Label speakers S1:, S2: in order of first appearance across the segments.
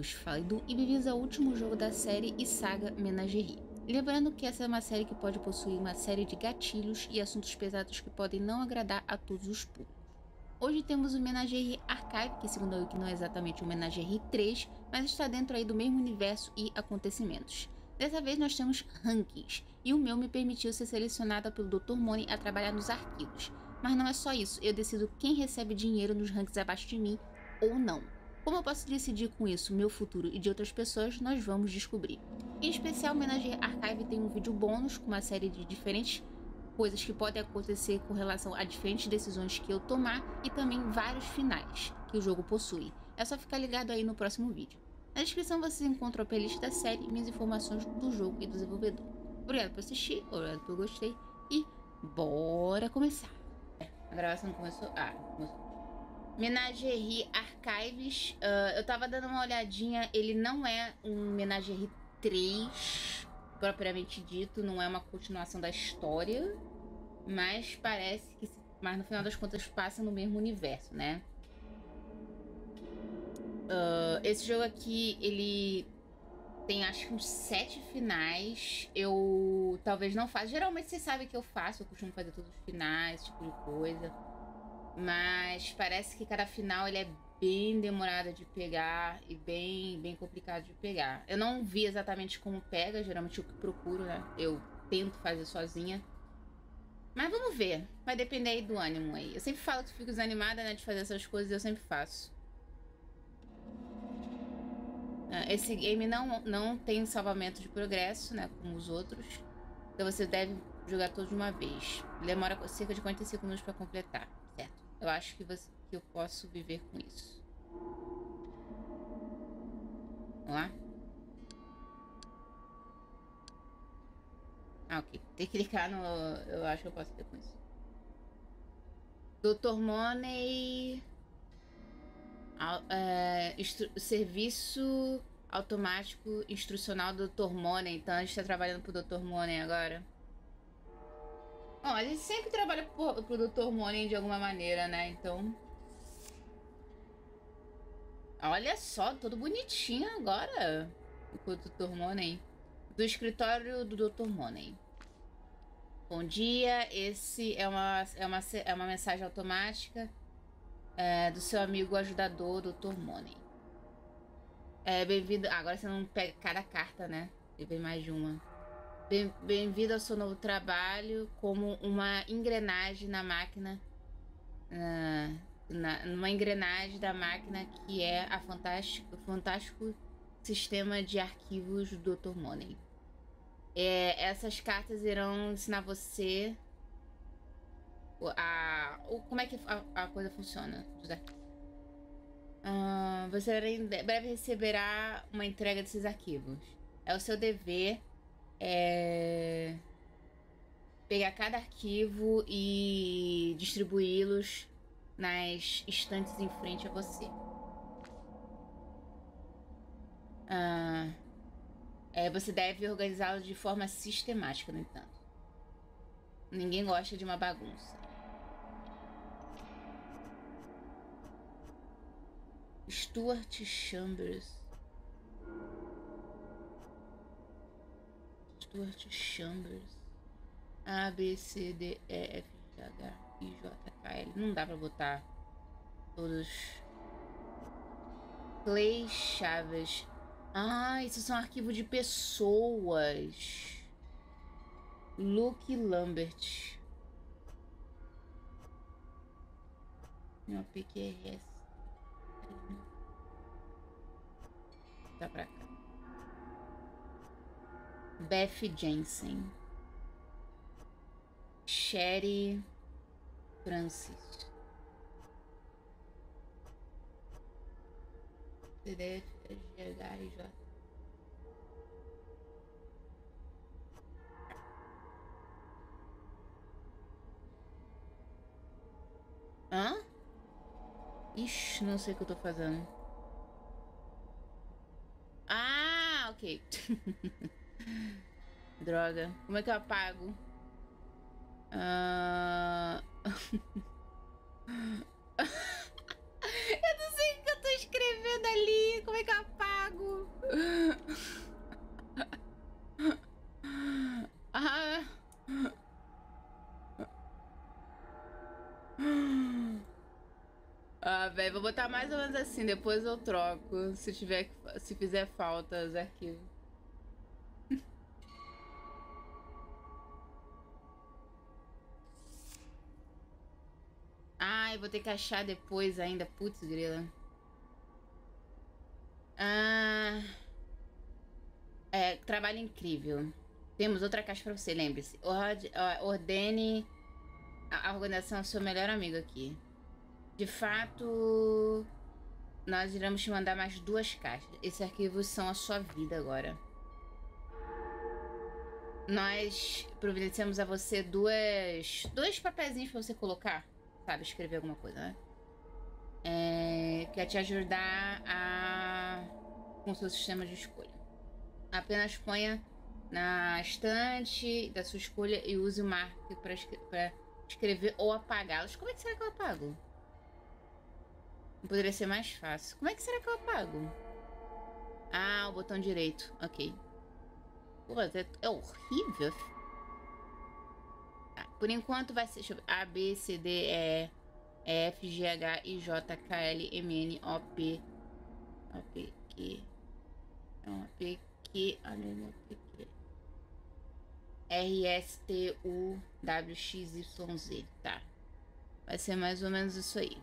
S1: vos fala e bem-vindos ao último jogo da série e saga Menagerie. Lembrando que essa é uma série que pode possuir uma série de gatilhos e assuntos pesados que podem não agradar a todos os públicos. Hoje temos o Menagerie Archive, que segundo a Wiki não é exatamente o Menagerie 3, mas está dentro aí do mesmo universo e acontecimentos. Dessa vez nós temos rankings, e o meu me permitiu ser selecionada pelo Dr. Money a trabalhar nos arquivos. Mas não é só isso, eu decido quem recebe dinheiro nos rankings abaixo de mim ou não. Como eu posso decidir com isso meu futuro e de outras pessoas, nós vamos descobrir. Em especial, o Menagerie Archive tem um vídeo bônus com uma série de diferentes coisas que podem acontecer com relação a diferentes decisões que eu tomar e também vários finais que o jogo possui. É só ficar ligado aí no próximo vídeo. Na descrição vocês encontram a playlist da série e minhas informações do jogo e do desenvolvedor. Obrigado por assistir, obrigado por gostei e bora começar. A gravação começou... Ah, começou. Menagerie Archives, uh, eu tava dando uma olhadinha, ele não é um Menagerie 3, propriamente dito, não é uma continuação da história, mas parece que, mas no final das contas passa no mesmo universo, né? Uh, esse jogo aqui, ele tem acho que uns sete finais. Eu talvez não faça. Geralmente você sabe que eu faço, eu costumo fazer todos os finais, esse tipo de coisa. Mas parece que cada final ele é bem demorado de pegar e bem, bem complicado de pegar. Eu não vi exatamente como pega, geralmente eu que procuro, né? Eu tento fazer sozinha. Mas vamos ver. Vai depender aí do ânimo aí. Eu sempre falo que fico desanimada, né, de fazer essas coisas e eu sempre faço. Ah, esse game não, não tem salvamento de progresso, né, como os outros. Então você deve jogar todos de uma vez. Demora cerca de 45 minutos para completar. Eu acho que, você, que eu posso viver com isso. Vamos lá? Ah, ok. Tem que clicar no... Eu acho que eu posso viver com isso. Dr. Money... É, serviço automático instrucional do Dr. Money. Então a gente tá trabalhando pro Dr. Money agora. Bom, a gente sempre trabalha pro, Dr. Money de alguma maneira, né? Então... Olha só, todo bonitinho agora. O Dr. Money. Do escritório do Dr. Money. Bom dia, esse é uma, é uma, é uma mensagem automática é, do seu amigo ajudador, Dr. Money. É, bem-vindo. Ah, agora você não pega cada carta, né? Vem mais de uma. Bem-vindo ao seu novo trabalho como uma engrenagem na máquina. Uh, na, numa engrenagem da máquina que é a fantástico, fantástico sistema de arquivos do Dr. Money. É, essas cartas irão ensinar você a, a como é que a, a coisa funciona. Uh, você em breve receberá uma entrega desses arquivos. É o seu dever é pegar cada arquivo e distribuí-los nas estantes em frente a você. Ah, é, você deve organizá-los de forma sistemática, no entanto. Ninguém gosta de uma bagunça. Stuart Chambers Stuart Chambers. A, B, C, D, E, F, G, H, I, J, K, L. Não dá pra botar todos. Clay Chaves. Ah, isso são arquivos de pessoas. Luke Lambert. Meu PQRS. Tá pra cá. Beth Jensen. Sherry Francis. CDFGHJ. Hã? Ixi, não sei o que eu tô fazendo. Ah, ok. Droga. Como é que eu apago? Uh... eu não sei o que eu tô escrevendo ali. Como é que eu apago? pago. ah. Ah, velho, vou botar mais ou menos assim, depois eu troco, se tiver se fizer falta os arquivos. Ter que achar depois ainda, putz, grila. Ah, é, trabalho incrível. Temos outra caixa pra você, lembre-se. Ordene a organização seu melhor amigo aqui. De fato, nós iremos te mandar mais duas caixas. Esses arquivos são a sua vida agora. Nós providenciamos a você duas, dois papeizinhos para você colocar, sabe, escrever alguma coisa, né? É, que é te ajudar a com seu sistema de escolha. Apenas ponha na estante da sua escolha e use o marque para escrever ou apagá-los. Como é que será que eu apago? Poderia ser mais fácil. Como é que será que eu apago? Ah, o botão direito. Ok. Pô, é, é horrível. Por enquanto vai ser A, B, C, D, E, F, G, H, I, J, K, L, M, N, O, P, O, P, Q, O, P, Q, O, P, Q. R, S, T, U, W, X, Y, Z. Tá. Vai ser mais ou menos isso aí.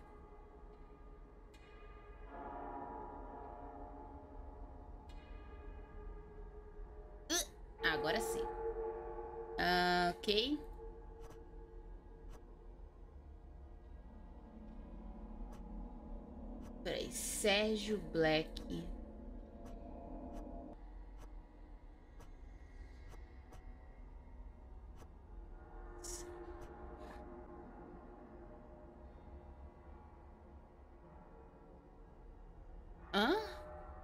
S1: Agora sim. Uh, ok. Sérgio Black. Hã?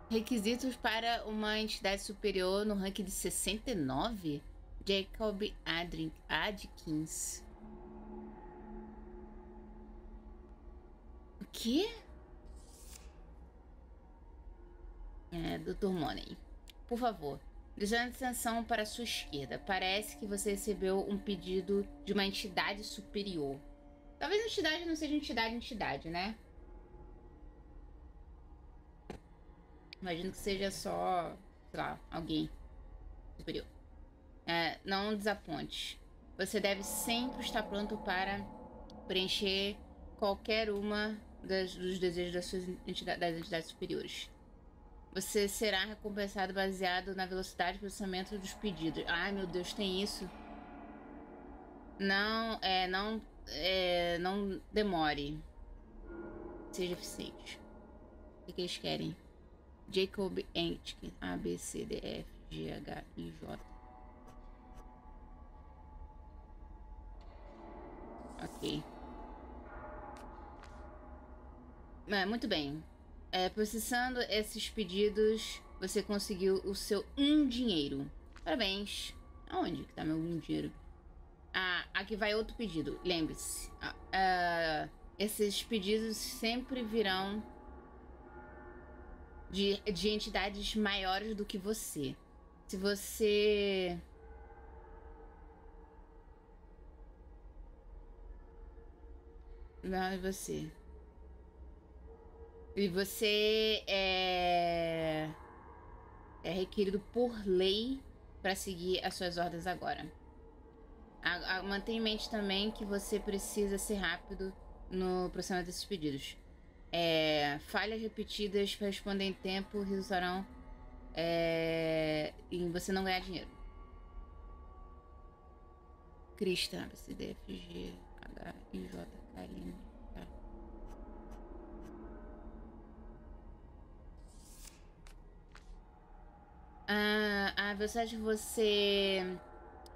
S1: Requisitos para uma entidade superior no ranking de 69? Jacob Adkins. O quê? É, Dr. Money. Por favor, prestando atenção para a sua esquerda. Parece que você recebeu um pedido de uma entidade superior. Talvez entidade não seja entidade entidade, né? Imagino que seja só, sei lá, alguém superior. É, não desaponte. Você deve sempre estar pronto para preencher qualquer uma das, dos desejos das, suas entidades, das entidades superiores. Você será recompensado baseado na velocidade de processamento dos pedidos. Ai, meu Deus, tem isso? Não, é, não, é, não demore. Seja eficiente. O que, eles querem? Jacob Entkin, A, B, C, D, F, G, H, I, J. Ok. É, muito bem. É, processando esses pedidos, você conseguiu o seu um dinheiro. Parabéns. Aonde que tá meu um dinheiro? Ah, aqui vai outro pedido. Lembre-se. Ah, ah, esses pedidos sempre virão de, de entidades maiores do que você. Se você. Não, é você. E você é. É requerido por lei para seguir as suas ordens agora. A, a, mantenha em mente também que você precisa ser rápido no processamento desses pedidos. É, falhas repetidas para responder em tempo resultarão é, em você não ganhar dinheiro. Crista, C, D, F, G, H, I, J, K, L, Ah, a velocidade de você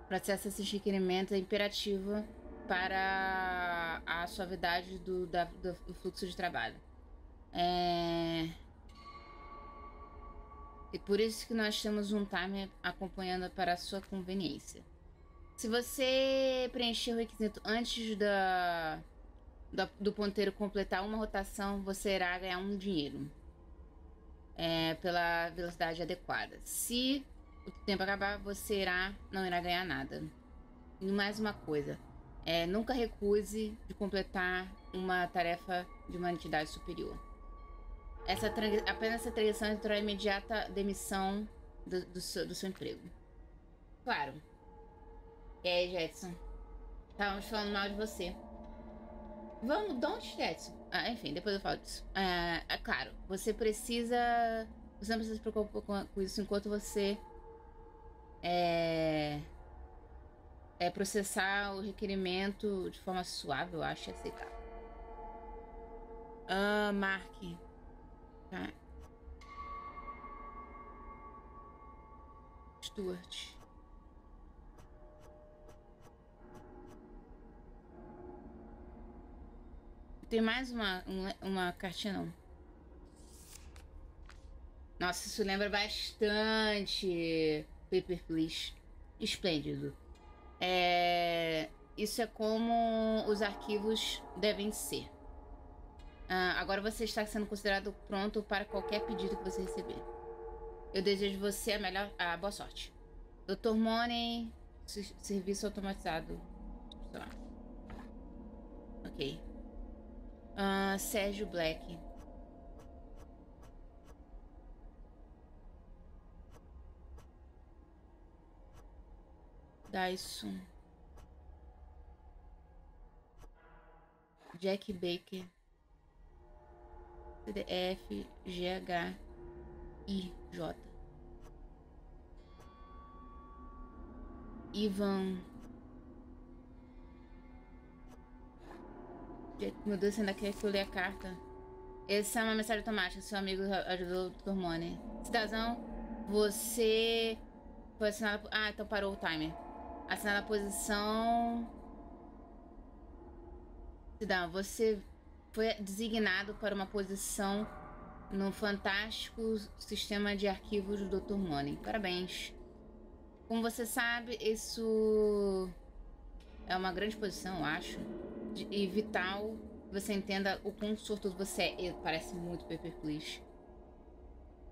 S1: processa esses requerimentos é imperativa para a suavidade do, da, do fluxo de trabalho. É... E por isso que nós temos um timer acompanhando para a sua conveniência. Se você preencher o requisito antes da, da, do ponteiro completar uma rotação, você irá ganhar um dinheiro. É, pela velocidade adequada. Se o tempo acabar, você irá, não irá ganhar nada. E mais uma coisa, é, nunca recuse de completar uma tarefa de uma entidade superior. Essa apenas essa transição entrou a imediata demissão do, do, seu, do seu emprego. Claro. E aí, Jetson? Estávamos falando mal de você. Vamos, de onde, Jetson? Ah, enfim, depois eu falo disso. É, é claro, você precisa. Você não precisa se preocupar com, com isso enquanto você é, é processar o requerimento de forma suave, eu acho, e aceitar. Ah, Mark. Tá. Stuart. Tem mais uma, uma, cartinha, não. Nossa, isso lembra bastante Paper Please. Esplêndido. É, isso é como os arquivos devem ser. Ah, agora você está sendo considerado pronto para qualquer pedido que você receber. Eu desejo você a melhor, a boa sorte. Dr. Money, serviço automatizado. Ok. Uh, Sérgio Black. Dyson. Jack Baker. CDF GH IJ. Ivan Meu Deus, ainda quer que eu leia a carta? Essa é uma mensagem automática. Seu amigo ajudou o Dr. Money. Cidadão, você foi assinado... Ah, então parou o timer. Assinada a posição... Cidadão, você foi designado para uma posição no fantástico sistema de arquivos do Dr. Money. Parabéns. Como você sabe, isso é uma grande posição, eu acho e vital você entenda o quão sortudo você é. Parece muito Paper Please.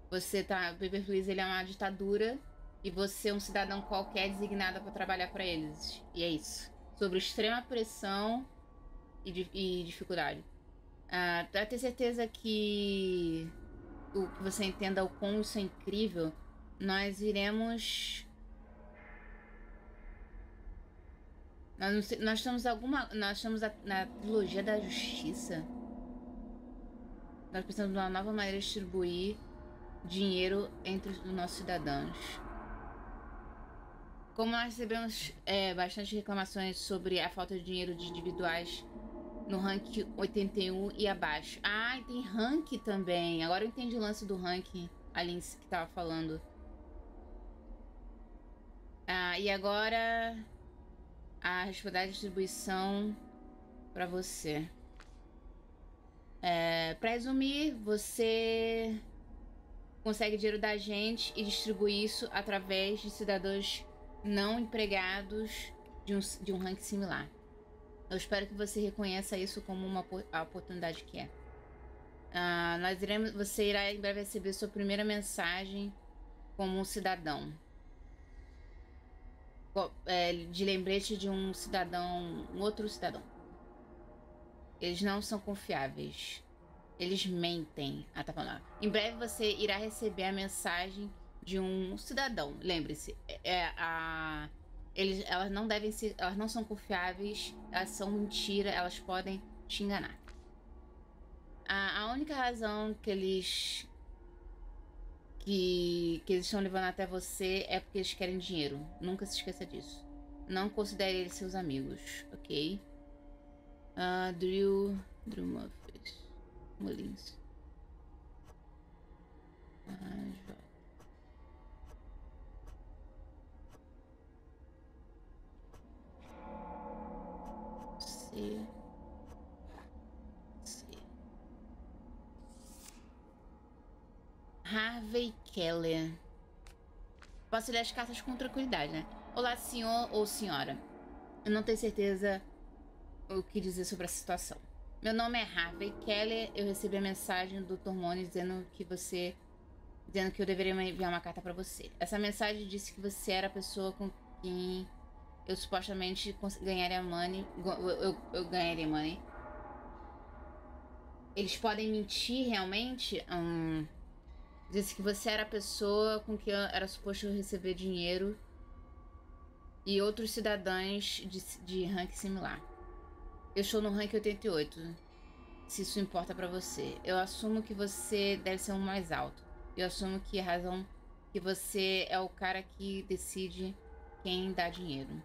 S1: Você tá. Paper Please ele é uma ditadura e você é um cidadão qualquer designado para trabalhar para eles. E é isso. Sobre extrema pressão e, e dificuldade. Uh, pra ter certeza que, o, você entenda o quão isso é incrível, nós iremos Nós, nós estamos alguma. Nós estamos na trilogia da justiça. Nós precisamos de uma nova maneira de distribuir dinheiro entre os nossos cidadãos. Como nós recebemos é, bastante reclamações sobre a falta de dinheiro de individuais no rank 81 e abaixo. Ah, e tem rank também. Agora eu entendi o lance do rank, a Lindsay que tava falando. Ah, e agora a responsabilidade de distribuição para você. É, para resumir, você consegue dinheiro da gente e distribui isso através de cidadãos não empregados de um, de um ranking similar. Eu espero que você reconheça isso como uma a oportunidade que é. Uh, nós iremos, você irá em breve receber sua primeira mensagem como um cidadão é, de lembrete de um cidadão, um outro cidadão. Eles não são confiáveis. Eles mentem. Ah, tá falando. Em breve você irá receber a mensagem de um cidadão. Lembre-se, é, é, a eles, elas não devem ser, elas não são confiáveis, elas são mentira, elas podem te enganar. A, a única razão que eles que, que eles estão levando até você é porque eles querem dinheiro. Nunca se esqueça disso. Não considere eles seus amigos, ok? Uh, Drew. Drew Muffins. Mullins. Ah. Harvey Keller. Posso ler as cartas com tranquilidade, né? Olá, senhor ou senhora. Eu não tenho certeza o que dizer sobre a situação. Meu nome é Harvey Keller. Eu recebi a mensagem do Dr. Dizendo que você dizendo que eu deveria enviar uma carta para você. Essa mensagem disse que você era a pessoa com quem eu supostamente ganharia money. Eu, eu, eu ganharia money. Eles podem mentir realmente? Hum, disse que você era a pessoa com quem eu era suposto receber dinheiro e outros cidadãos de, de rank similar. Eu estou no rank 88, se isso importa para você. Eu assumo que você deve ser um mais alto. Eu assumo que a razão que você é o cara que decide quem dá dinheiro.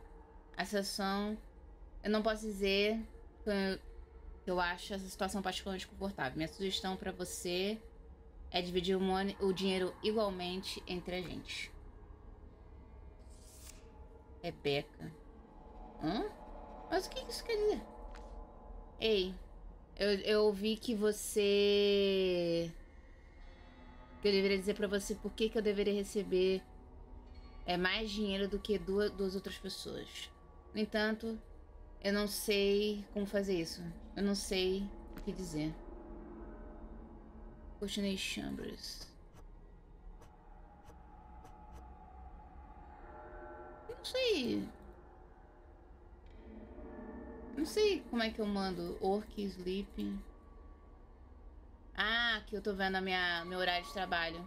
S1: A situação, eu não posso dizer que eu acho essa situação particularmente confortável. Minha sugestão para você é dividir o, money, o dinheiro igualmente entre a gente. Rebeca. Hã? Mas o que isso quer dizer? Ei, eu, eu ouvi que você. Que eu deveria dizer para você por que, que eu deveria receber é, mais dinheiro do que duas, duas outras pessoas. No entanto, eu não sei como fazer isso. Eu não sei o que dizer. Courtney Chambers. Não sei. Não sei como é que eu mando. Orc, sleep. Ah, aqui eu tô vendo a minha, meu horário de trabalho.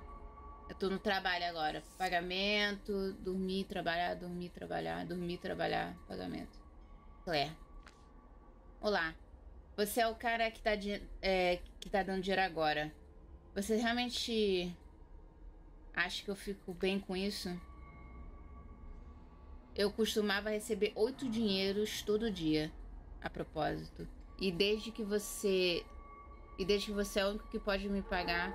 S1: Eu tô no trabalho agora. Pagamento, dormir, trabalhar, dormir, trabalhar, dormir, trabalhar, pagamento. Claire. Olá. Você é o cara que tá, é, que tá dando dinheiro agora. Você realmente acha que eu fico bem com isso? Eu costumava receber oito dinheiros todo dia, a propósito. E desde que você. E desde que você é o único que pode me pagar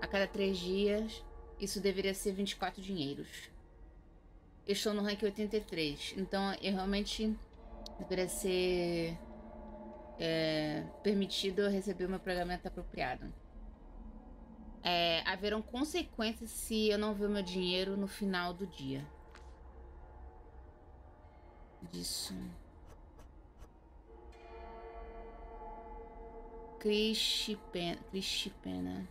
S1: a cada três dias, isso deveria ser 24 dinheiros. Eu estou no rank 83, então eu realmente deveria ser é, permitido receber o meu pagamento apropriado. É, haverão consequências se eu não ver o meu dinheiro no final do dia. Disso. Cristipena. Cristipena.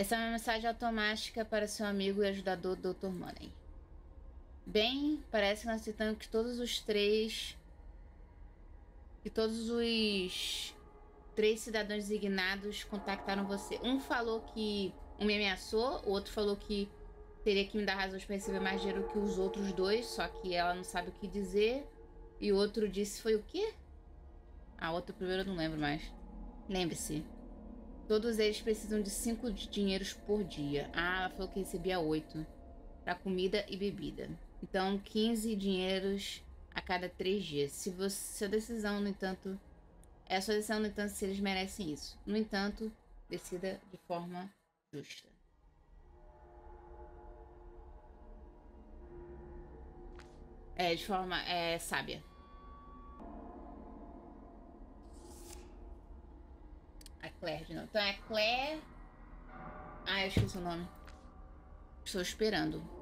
S1: Essa é uma mensagem automática para seu amigo e ajudador Dr. Money. Bem, parece que nós citamos que todos os três. Que todos os três cidadãos designados contactaram você. Um falou que um me ameaçou, o outro falou que teria que me dar razões para receber mais dinheiro que os outros dois, só que ela não sabe o que dizer. E o outro disse foi o quê? A outra primeiro eu não lembro mais. Lembre-se, Todos eles precisam de 5 dinheiros por dia. Ah, ela falou que recebia 8 para comida e bebida. Então, 15 dinheiros a cada 3 dias. Se você, sua decisão, no entanto, é a sua decisão, no entanto, se eles merecem isso. No entanto, decida de forma justa. É, de forma é, sábia. A Claire de novo. Então é Claire. Ah, eu esqueci o nome. Estou esperando.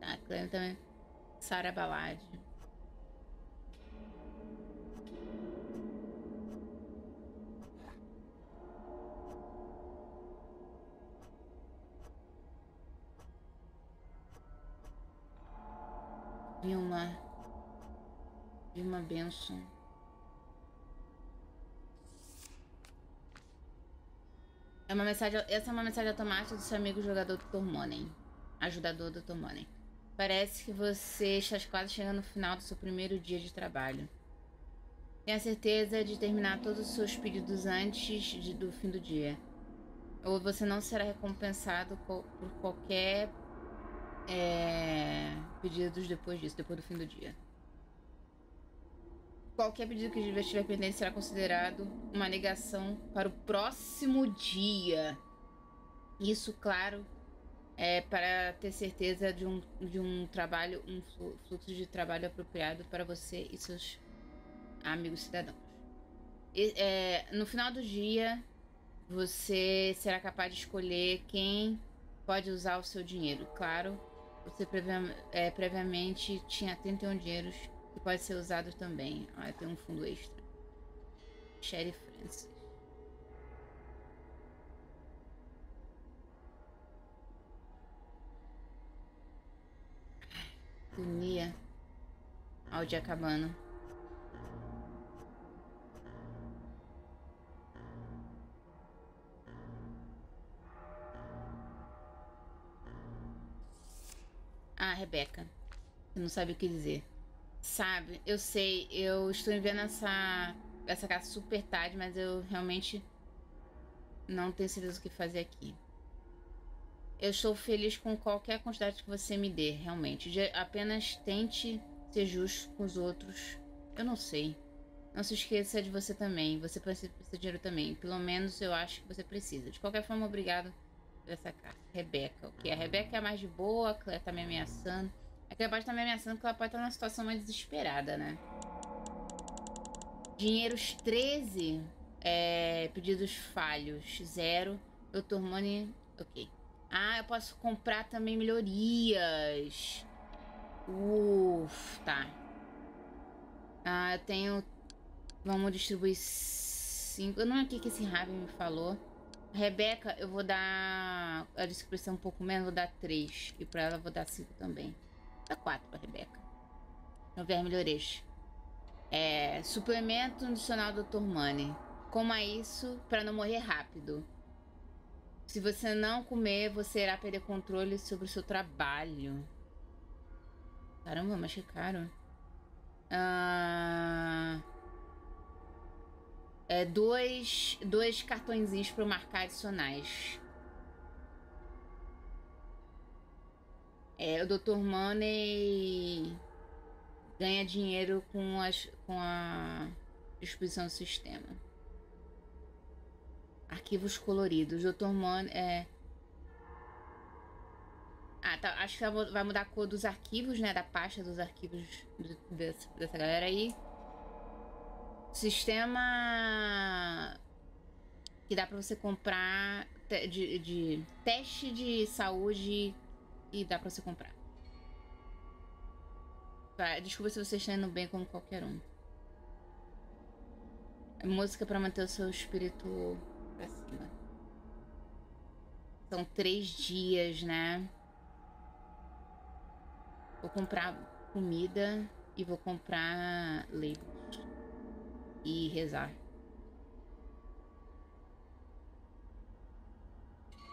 S1: Tá, Claire também. Sara Balade. Vilma. Vilma Benson. É uma mensagem, essa é uma mensagem automática do seu amigo jogador Dr. Money. Ajudador Dr. Money. Parece que você está quase chegando no final do seu primeiro dia de trabalho. Tenha certeza de terminar todos os seus pedidos antes de, do fim do dia. Ou você não será recompensado por qualquer é, pedidos depois disso, depois do fim do dia. Qualquer pedido que estiver pendente será considerado uma negação para o próximo dia. Isso, claro, é para ter certeza de um, de um trabalho, um fluxo de trabalho apropriado para você e seus amigos cidadãos. E, é, no final do dia, você será capaz de escolher quem pode usar o seu dinheiro. Claro, você é, previamente tinha 31 dinheiros que pode ser usado também. Ah, tem um fundo extra. Sherry Francis. Agonia. Áudio acabando. Ah, Rebeca. Você não sabe o que dizer. Sabe, eu sei, eu estou enviando essa, essa casa super tarde, mas eu realmente não tenho certeza o que fazer aqui. Eu estou feliz com qualquer quantidade que você me dê, realmente. Apenas tente ser justo com os outros. Eu não sei. Não se esqueça de você também. Você precisa de dinheiro também. Pelo menos eu acho que você precisa. De qualquer forma, obrigado por essa carta. Rebeca. O que? A Rebeca é mais de boa, a Claire tá me ameaçando. A Claire pode estar tá me ameaçando porque ela pode estar numa situação mais desesperada, né? Dinheiros 13. É, pedidos falhos. Zero. Doutor Money. Ok. Ah, eu posso comprar também melhorias. Uf, tá. Ah, eu tenho... Vamos distribuir cinco... Eu não é o que esse Raven me falou. Rebeca, eu vou dar a distribuição um pouco menos, vou dar três. E pra ela eu vou dar cinco também. Dá quatro pra Rebeca. Não ver melhorias. É, suplemento adicional do Dr. Money. Coma isso pra não morrer rápido. Se você não comer, você irá perder controle sobre o seu trabalho. Caramba, mas que caro. Ah, é dois, dois cartõezinhos para marcar adicionais. É, o Dr. Money ganha dinheiro com, as, com a distribuição do sistema. Arquivos coloridos. Dr. Man é. Ah, tá. Acho que vai mudar a cor dos arquivos, né? Da pasta dos arquivos dessa, dessa galera aí. Sistema que dá pra você comprar de, de teste de saúde e dá pra você comprar. Desculpa se você está indo bem como qualquer um. Música para manter o seu espírito pra cima. São três dias, né? Vou comprar comida e vou comprar livros. E rezar.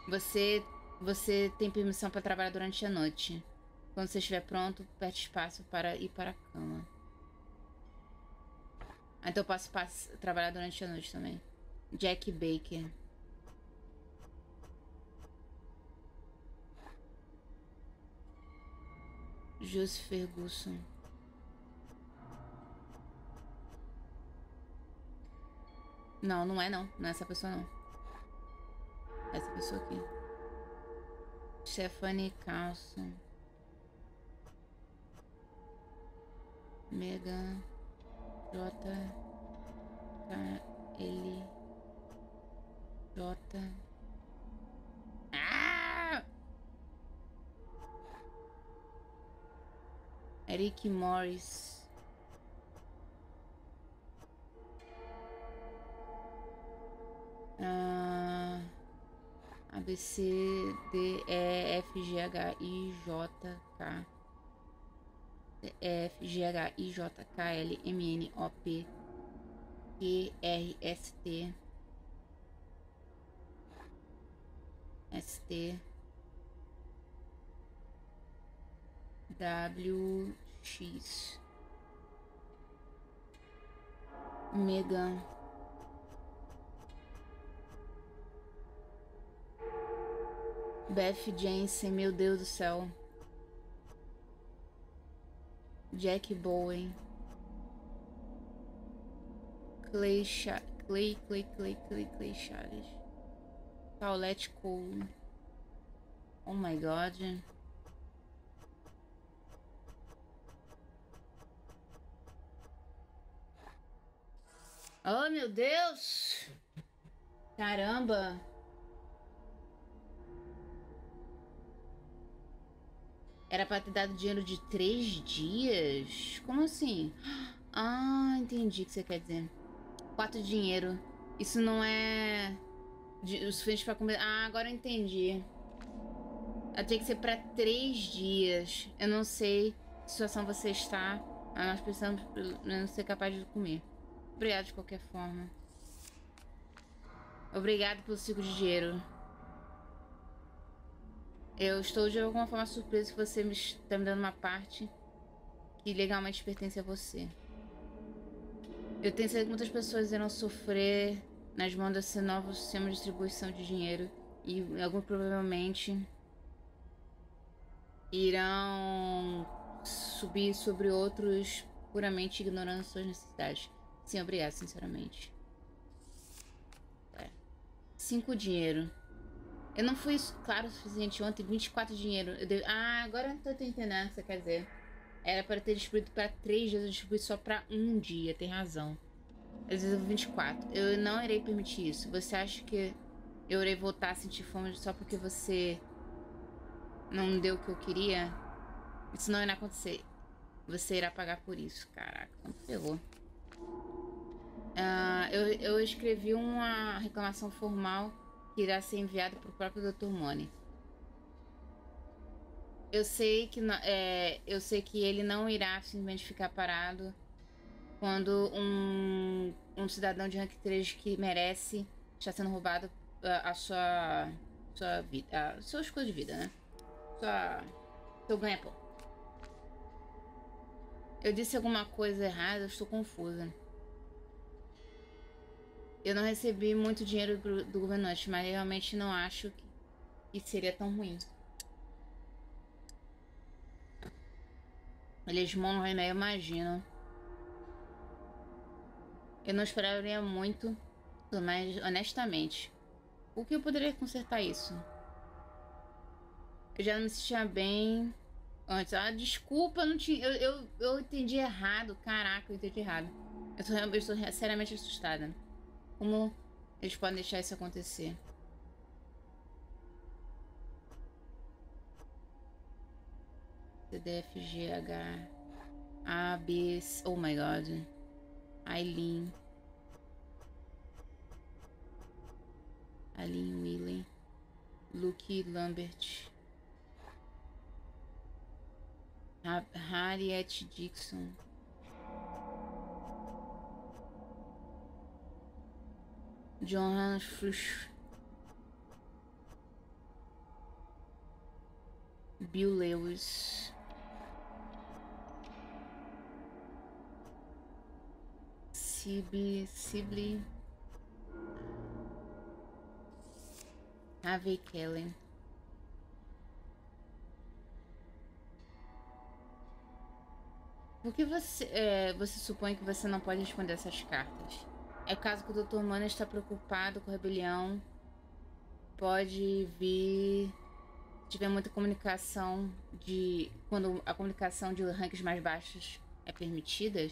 S1: Você, você tem permissão para trabalhar durante a noite. Quando você estiver pronto, perde espaço para ir para a cama. Então eu posso trabalhar durante a noite também. Jack Baker. Jus Ferguson. Não, não é não. Não é essa pessoa não. É essa pessoa aqui. Stephanie Carlson. Megan J. K. L. Jota. Ah! Eric Morris. Ah, A, B, C, D, E, F, G, H, I, J, K. F, G, H, I, J, K, L, M, N, O, P, Q, R, S, T. ST WX Megan Beth Jensen, meu Deus do céu. Jack Bowen. Clay, Clay, Clay, Clay, Clay, Clay Chaves. Paulette Cole. Oh my god. Oh meu Deus! Caramba! Era pra ter dado dinheiro de três dias? Como assim? Ah, entendi o que você quer dizer. Quatro dinheiro. Isso não é o suficiente pra comer. Ah, agora eu entendi. Ela que ser pra três dias. Eu não sei que situação você está. Mas nós precisamos não ser capaz de comer. Obrigado de qualquer forma. Obrigado pelo ciclo de dinheiro. Eu estou de alguma forma surpreso que você me está me dando uma parte que legalmente pertence a você. Eu tenho certeza que muitas pessoas irão sofrer nas mãos desse novo sistema de distribuição de dinheiro e algum provavelmente irão subir sobre outros puramente ignorando suas necessidades. Sim, obrigado, sinceramente. É. Cinco dinheiro. Eu não fui claro o suficiente ontem. 24 dinheiro. Devo... Ah, agora eu tô entendendo o que você quer dizer. Era para ter distribuído para três dias, eu distribuí só para um dia. Tem razão. Eu 24. Eu não irei permitir isso. Você acha que eu irei voltar a sentir fome só porque você não deu o que eu queria? Isso não irá acontecer. Você irá pagar por isso. Caraca, não ferrou. Uh, eu, eu escrevi uma reclamação formal que irá ser enviada para o próprio Dr. Money. Eu sei que é, eu sei que ele não irá simplesmente ficar parado quando um, um cidadão de rank 3 que merece está sendo roubado a, ah, a sua sua vida, a, suas coisas de vida, né? Sua seu ganha-pão. Eu disse alguma coisa errada, eu estou confusa. Eu não recebi muito dinheiro do, do governante, mas realmente não acho que, que seria tão ruim. Eles morrem, né? Eu imagino. Eu não esperaria muito, mas honestamente, o que eu poderia consertar isso? Eu já não me sentia bem antes. Ah, desculpa, não tinha. Eu, eu, eu entendi errado. Caraca, eu entendi errado. Eu estou eu estou seriamente assustada. Como eles podem deixar isso acontecer? CDFGH A, B, C, oh my god. Aileen. Aileen Willen. Luke Lambert. Harriet Dixon. Johannes Frisch. Bill Lewis. Sibley, Sibley. Harvey Kellen. Por que você, é, você supõe que você não pode responder essas cartas? É caso que o Dr. Mana está preocupado com a rebelião. Pode vir. Se tiver muita comunicação de. Quando a comunicação de ranks mais baixos é permitida.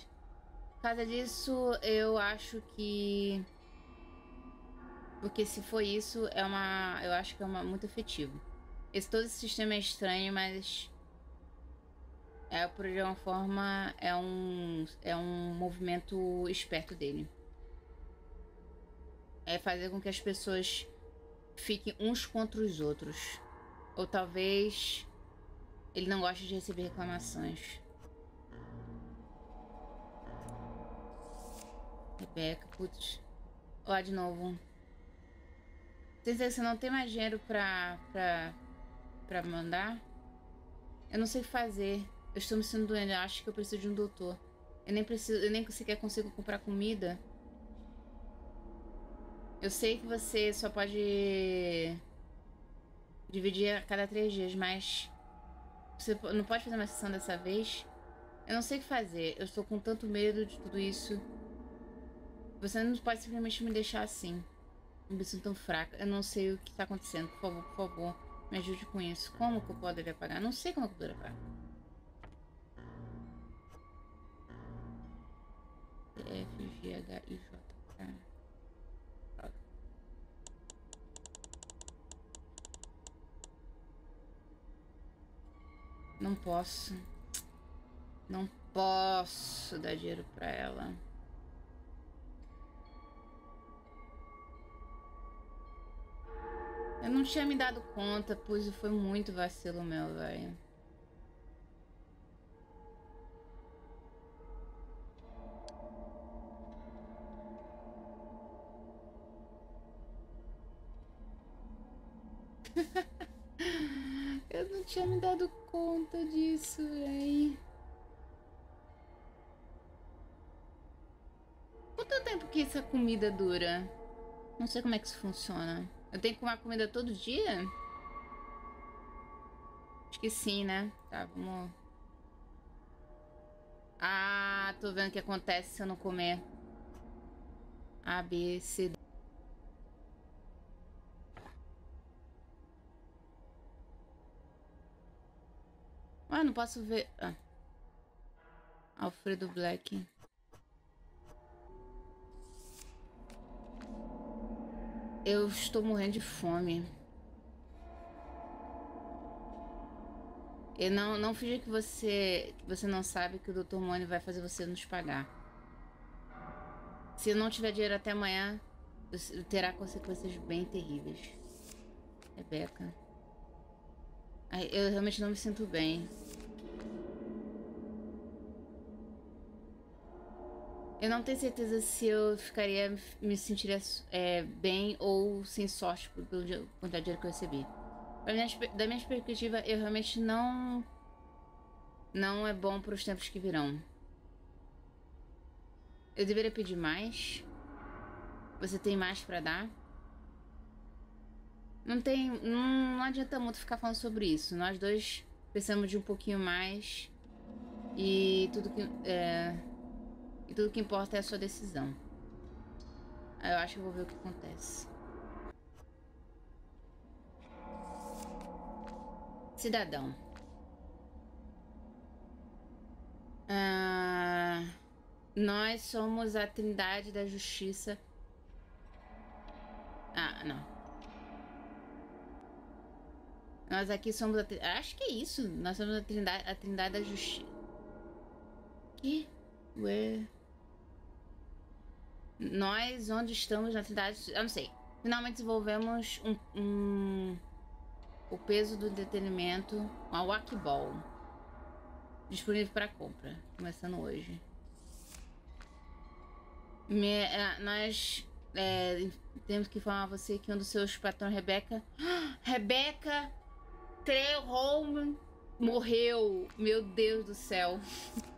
S1: Causa disso, eu acho que. Porque se for isso, é uma. Eu acho que é uma, muito efetivo. Esse, todo esse sistema é estranho, mas. É, por de uma forma, é um, é um movimento esperto dele é fazer com que as pessoas fiquem uns contra os outros. Ou talvez ele não goste de receber reclamações. Rebeca, putz. Lá de novo. Certeza que você não tem mais dinheiro pra, pra, pra mandar? Eu não sei o que fazer. Eu estou me sentindo doente. Eu acho que eu preciso de um doutor. Eu nem preciso, eu nem sequer consigo comprar comida. Eu sei que você só pode dividir a cada três dias, mas você não pode fazer uma sessão dessa vez? Eu não sei o que fazer. Eu estou com tanto medo de tudo isso. Você não pode simplesmente me deixar assim. Eu me sinto tão fraca. Eu não sei o que está acontecendo. Por favor, por favor, me ajude com isso. Como que eu poderia pagar? Não sei como eu poderia pagar. F, G, H, I, J, K. Não posso. Não posso dar dinheiro pra ela. Eu não tinha me dado conta, pois foi muito vacilo meu, velho. Eu não tinha me dado conta disso, velho. Quanto tempo que essa comida dura? Não sei como é que isso funciona. Eu tenho que comer comida todo dia? Acho que sim, né? Tá, vamos... Ah, tô vendo o que acontece se eu não comer. A, B, C, D. Ah, não posso ver... Ah. Alfredo Black. Eu estou morrendo de fome. E não, não finge que você, você não sabe que o Dr. Mone vai fazer você nos pagar. Se não tiver dinheiro até amanhã, terá consequências bem terríveis. Rebeca. Eu realmente não me sinto bem. Eu não tenho certeza se eu ficaria, me sentiria é, bem ou sem sorte pelo quantidade de dinheiro que eu recebi. Minha, da minha perspectiva, eu realmente não. Não é bom para os tempos que virão. Eu deveria pedir mais? Você tem mais para dar? Não tem. Não, não adianta muito ficar falando sobre isso. Nós dois precisamos de um pouquinho mais. E tudo que. É, e tudo que importa é a sua decisão. Eu acho que eu vou ver o que acontece. Cidadão. Ah, nós somos a Trindade da Justiça. Ah, não. Nós aqui somos a. Acho que é isso. Nós somos a Trindade, a trindade da Justiça. Que? Ué. Nós, onde estamos na cidade, eu não sei. Finalmente desenvolvemos um, um o peso do entretenimento, uma Wakball, disponível para compra, começando hoje. Me, é, nós é, temos que informar você que um dos seus patrões, Rebeca, Rebeca Home morreu. Meu Deus do céu.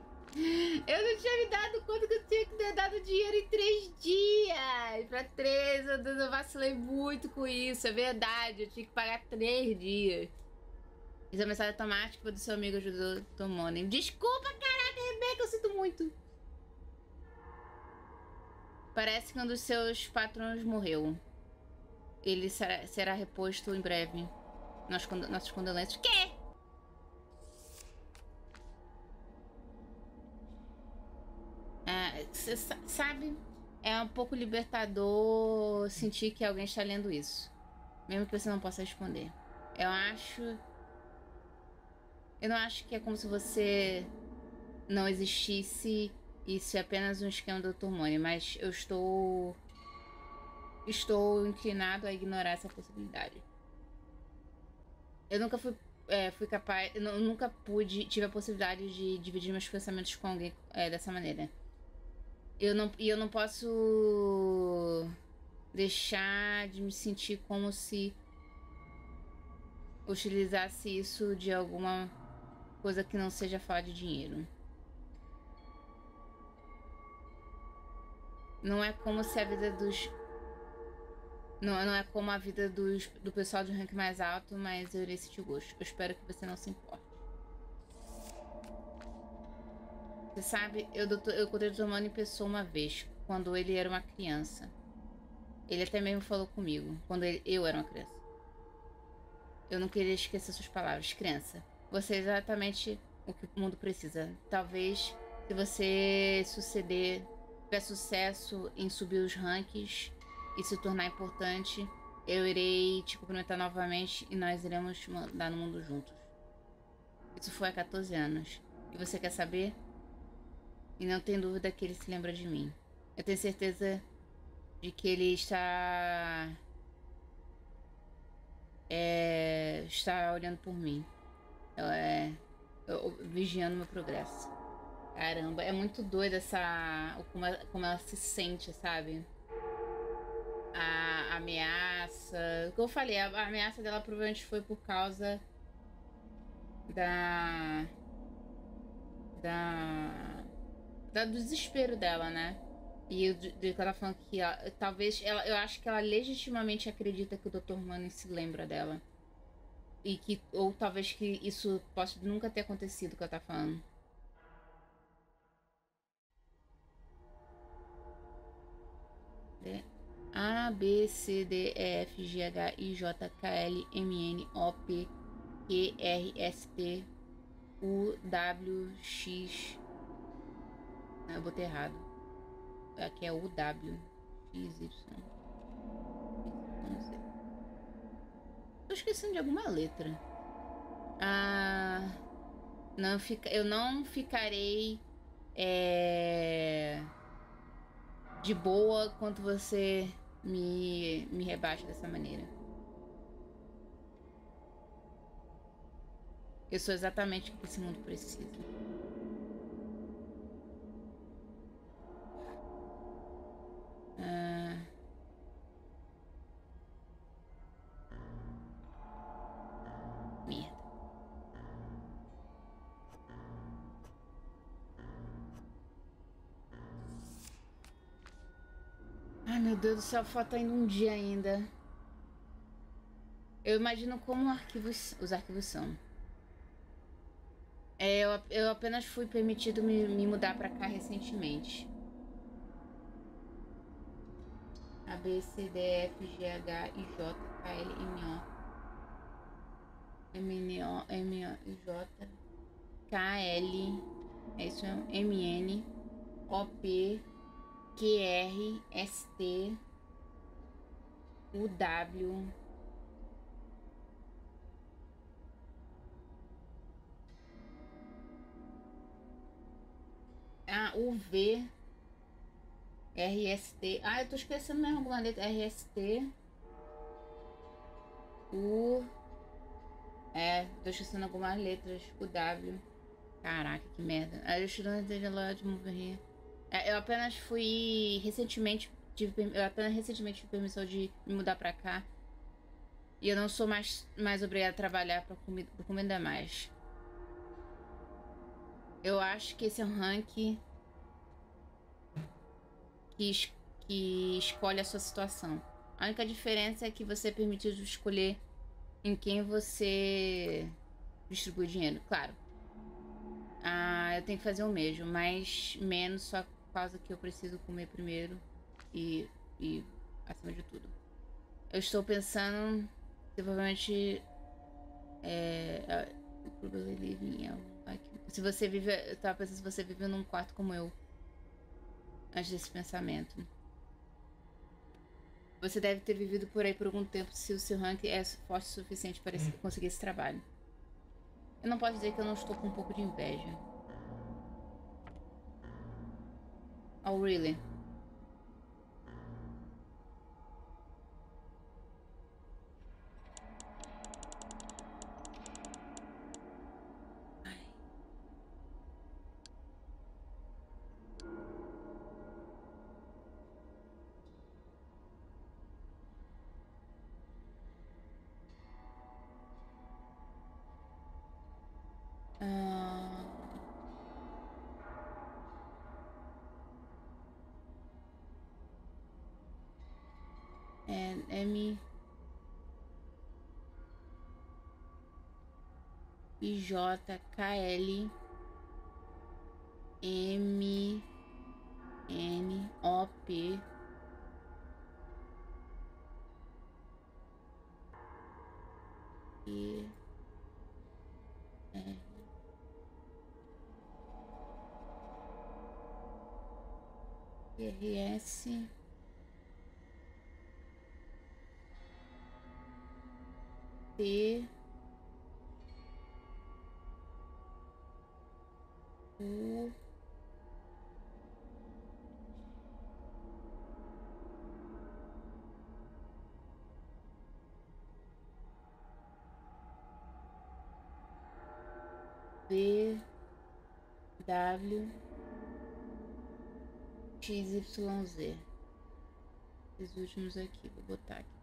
S1: Eu não tinha me dado conta que eu tinha que ter dado dinheiro em três dias. Pra três, eu, eu vacilei muito com isso, é verdade. Eu tinha que pagar três dias. Fiz a mensagem automática do seu amigo ajudou Tomone. Desculpa, caraca, Rebeca, eu sinto muito. Parece que um dos seus patrões morreu. Ele será, será reposto em breve. Nossas condolências. Quê? Você sabe, é um pouco libertador sentir que alguém está lendo isso. Mesmo que você não possa responder. Eu acho. Eu não acho que é como se você não existisse isso é apenas um esquema do Dr. Money, mas eu estou. Estou inclinado a ignorar essa possibilidade. Eu nunca fui, é, fui capaz. Eu nunca pude. Tive a possibilidade de dividir meus pensamentos com alguém é, dessa maneira. Eu não, e eu não posso deixar de me sentir como se utilizasse isso de alguma coisa que não seja falar de dinheiro. Não é como se a vida dos. Não, não é como a vida dos, do pessoal de rank mais alto, mas eu irei sentir gosto. Eu espero que você não se importe. Você sabe, eu, eu encontrei o Dr. Mano em pessoa uma vez, quando ele era uma criança. Ele até mesmo falou comigo, quando ele, eu era uma criança. Eu não queria esquecer suas palavras. Criança, você é exatamente o que o mundo precisa. Talvez, se você suceder, tiver sucesso em subir os rankings e se tornar importante, eu irei te cumprimentar novamente e nós iremos mandar no mundo juntos. Isso foi há 14 anos. E você quer saber? E não tem dúvida que ele se lembra de mim. Eu tenho certeza de que ele está. É, está olhando por mim. É, vigiando meu progresso. Caramba, é muito doida essa. Como ela, como ela se sente, sabe? A, a ameaça. Como eu falei, a, a ameaça dela provavelmente foi por causa da. Da. Da do desespero dela, né? E de, de falando que ela, talvez ela, eu acho que ela legitimamente acredita que o Dr. Manning se lembra dela. E que ou talvez que isso possa nunca ter acontecido que ela tá falando. A, B, C, D, E, F, G, H, I, J, K, L, M, N, O, P, Q, R, S, T, U, W, X. Ah, eu botei errado. Aqui é U, W, X, Y. Não sei. Tô esquecendo de alguma letra. Ah. Não fica, eu não ficarei. É de boa quando você me, me rebaixa dessa maneira. Eu sou exatamente o que esse mundo precisa. Ah... Ai, meu Deus do céu, a foto tá um dia ainda. Eu imagino como arquivos, os arquivos são. É, eu, eu apenas fui permitido me, me mudar pra cá recentemente. A, B, C, D, F, G, H, I, J, K, L, M, O. M, N, O, M, O, J, K, L, é isso, M, N, O, P, Q R S T U W A U V R S T Ah, eu tô esquecendo mesmo alguma letra. R S T U. É, tô esquecendo algumas letras. O W. Caraca, que merda. Aí eu estudando de lá de morrer. É, eu apenas fui recentemente. Tive, eu apenas recentemente tive permissão de me mudar pra cá. E eu não sou mais, mais obrigada a trabalhar por comida, por comida mais. Eu acho que esse é um rank que, que escolhe a sua situação. A única diferença é que você é permitido escolher em quem você distribui dinheiro. Claro. Ah, eu tenho que fazer o mesmo, mas menos só causa que eu preciso comer primeiro e, e acima de tudo. Eu estou pensando provavelmente é, se você vive, eu tava pensando se você vive num quarto como eu antes desse pensamento. Você deve ter vivido por aí por algum tempo se o seu rank é forte o suficiente para conseguir esse trabalho. Eu não posso dizer que eu não estou com um pouco de inveja. Oh, really? I J K L M N O P. E R T O... B W X Y Z. Esses últimos aqui, vou botar aqui.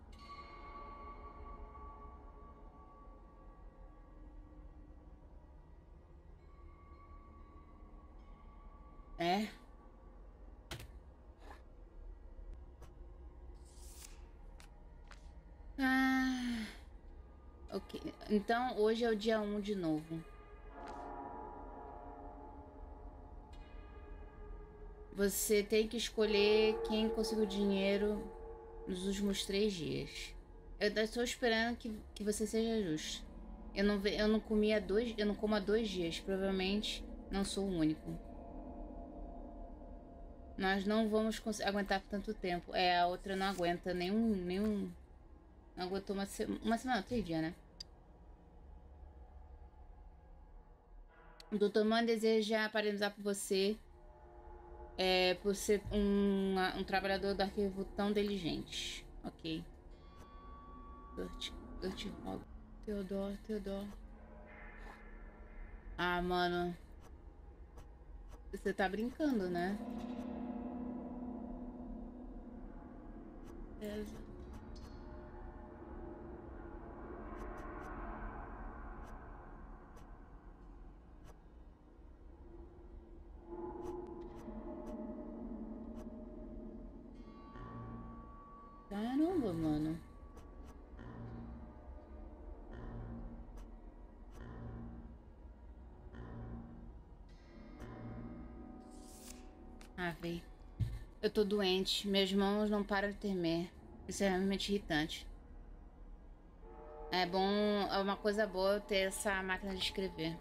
S1: Então hoje é o dia 1 um de novo. Você tem que escolher quem conseguiu dinheiro nos últimos três dias. Eu estou esperando que, que você seja justo. Eu não, eu não comi há dois. Eu não como há dois dias. Provavelmente não sou o único. Nós não vamos aguentar por tanto tempo. É, a outra não aguenta nenhum. nenhum não aguentou uma, se uma semana, três dias, né? O Dr. Man deseja parabenizar por você é, por ser um, um trabalhador do arquivo tão diligente. Ok. Kurt, Kurt Hog. Teodoro, Teodoro. Ah, mano. Você tá brincando, né? Beleza. Mano. Ah, véi. Eu tô doente. Minhas mãos não param de tremer. Isso é realmente irritante. É bom... É uma coisa boa ter essa máquina de escrever.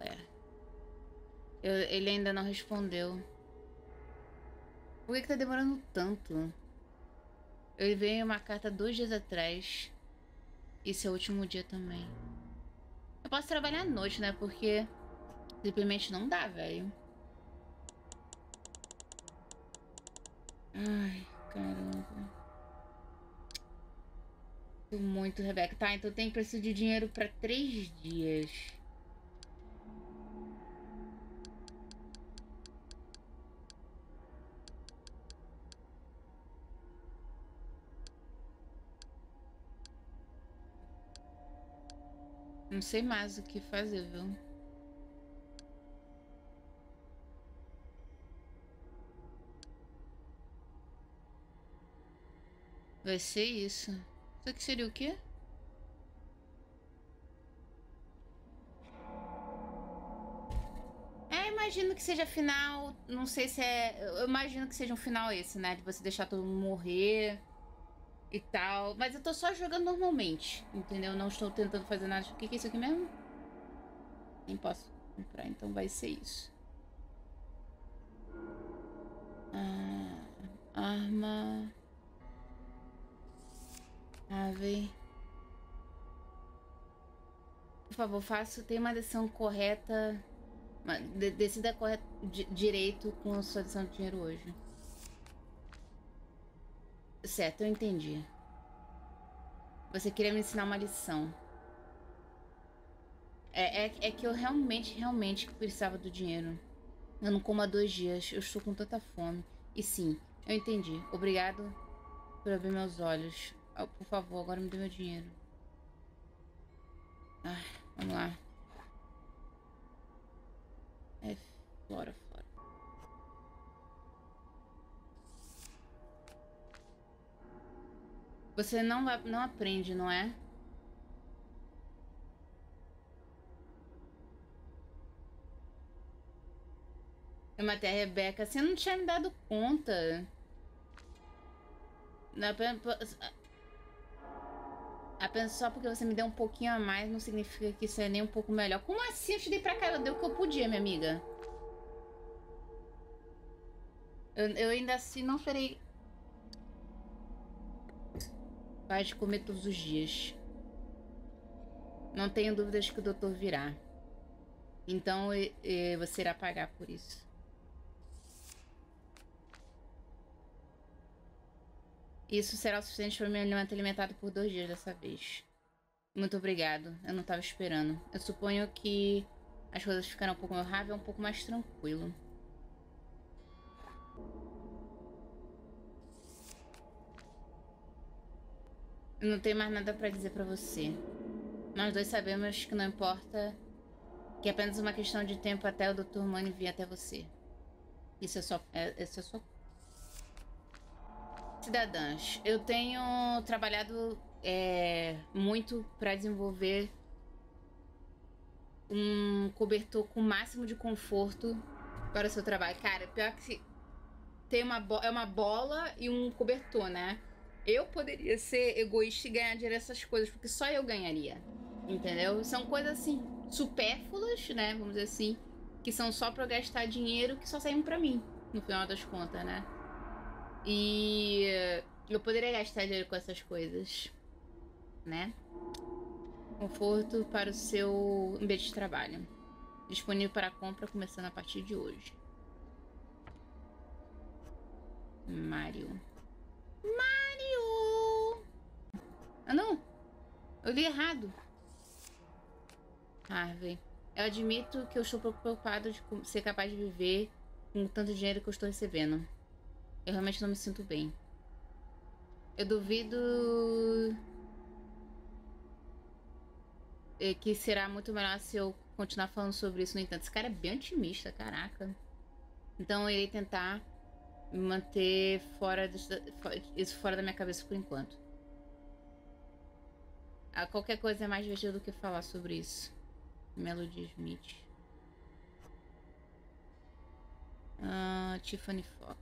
S1: É. Eu, ele ainda não respondeu. Por que, que tá demorando tanto? Eu enviei uma carta dois dias atrás. Esse é o último dia também. Eu posso trabalhar à noite, né? Porque simplesmente não dá, velho. Ai, caramba. Tô muito, Rebeca. Tá, então tem preciso de dinheiro pra três dias. Não sei mais o que fazer, viu? Vai ser isso. Isso aqui seria o quê? É, imagino que seja final. Não sei se é. Eu imagino que seja um final esse, né? De você deixar todo mundo morrer e tal. Mas eu tô só jogando normalmente, entendeu? Não estou tentando fazer nada. O que, é isso aqui mesmo? Nem posso comprar, então vai ser isso. Ah, arma. Ave. Por favor, faça. Tem uma decisão correta. decida correta, direito com a sua decisão de dinheiro hoje. Certo, eu entendi. Você queria me ensinar uma lição. É, é, é que eu realmente, realmente precisava do dinheiro. Eu não como há dois dias. Eu estou com tanta fome. E sim, eu entendi. Obrigado por abrir meus olhos. Oh, por favor, agora me dê meu dinheiro. Ah, vamos lá. É, fora, Você não, vai, não aprende, não é? Eu matei a Rebeca. Você não tinha me dado conta. Apenas só porque você me deu um pouquinho a mais não significa que isso é nem um pouco melhor. Como assim? Eu te dei pra cá, eu dei o que eu podia, minha amiga. Eu, eu ainda assim não farei Paz de comer todos os dias. Não tenho dúvidas que o doutor virá. Então você irá pagar por isso. Isso será o suficiente para me alimentado por dois dias dessa vez. Muito obrigado. Eu não estava esperando. Eu suponho que as coisas ficaram um pouco mais rápido, um pouco mais tranquilo. Não tenho mais nada para dizer para você. Nós dois sabemos que não importa que é apenas uma questão de tempo até o Dr. Money vir até você. Isso é só, é, isso é só cidadãs, eu tenho trabalhado é, muito para desenvolver um cobertor com o máximo de conforto para o seu trabalho. Cara, pior que tem uma é uma bola e um cobertor, né? Eu poderia ser egoísta e ganhar dinheiro essas coisas, porque só eu ganharia. Entendeu? São coisas assim, supérfluas, né? Vamos dizer assim, que são só para gastar dinheiro que só saem para mim, no final das contas, né? E eu poderia gastar dinheiro com essas coisas, né? Conforto para o seu ambiente de trabalho. Disponível para compra começando a partir de hoje. Mario. Mario! Ah, não! Eu li errado. Harvey. Eu admito que eu estou preocupado de ser capaz de viver com tanto dinheiro que eu estou recebendo. Eu realmente não me sinto bem. Eu duvido eh, que será muito melhor se eu continuar falando sobre isso. No entanto, esse cara é bem otimista, caraca. Então eu irei tentar me manter fora isso fora da minha cabeça por enquanto. Ah, qualquer coisa é mais divertido do que falar sobre isso. Melody Smith. Uh, Tiffany Fox.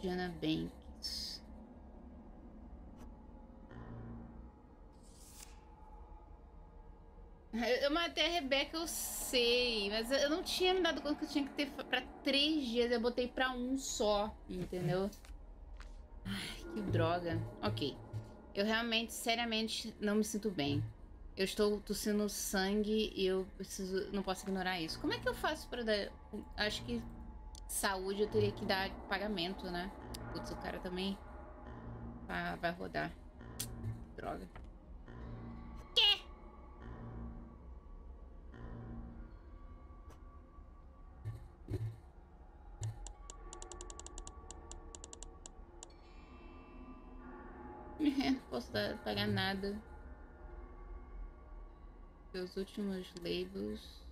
S1: Diana Banks. Eu matei a Rebeca, eu sei, mas eu não tinha me dado conta que eu tinha que ter pra três dias, eu botei pra um só, entendeu? Ai, que droga. Ok. Eu realmente, seriamente, não me sinto bem. Eu estou tossindo sangue e eu preciso. Não posso ignorar isso. Como é que eu faço pra dar. Acho que saúde eu teria que dar pagamento, né? Putz, o cara também ah, vai rodar. Droga. Não posso dar, pagar nada. Seus últimos labels.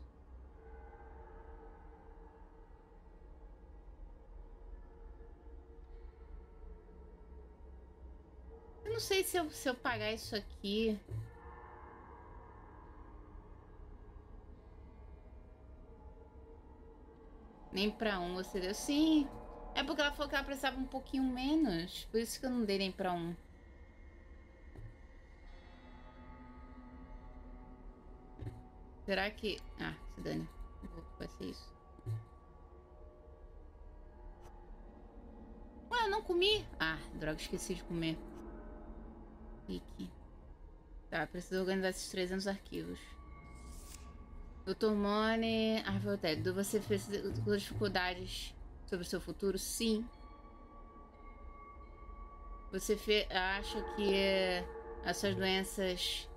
S1: Eu não sei se eu, se eu pagar isso aqui. Nem pra um você deu. Sim. É porque ela falou que ela precisava um pouquinho menos. Por isso que eu não dei nem pra um. Será que... Ah, se dane. Vai ser isso. Ué, eu não comi. Ah, droga, esqueci de comer. Wiki. Tá, preciso organizar esses 300 arquivos. Dr. Money, técnico. Você fez dificuldades sobre o seu futuro? Sim. Você acha que as suas doenças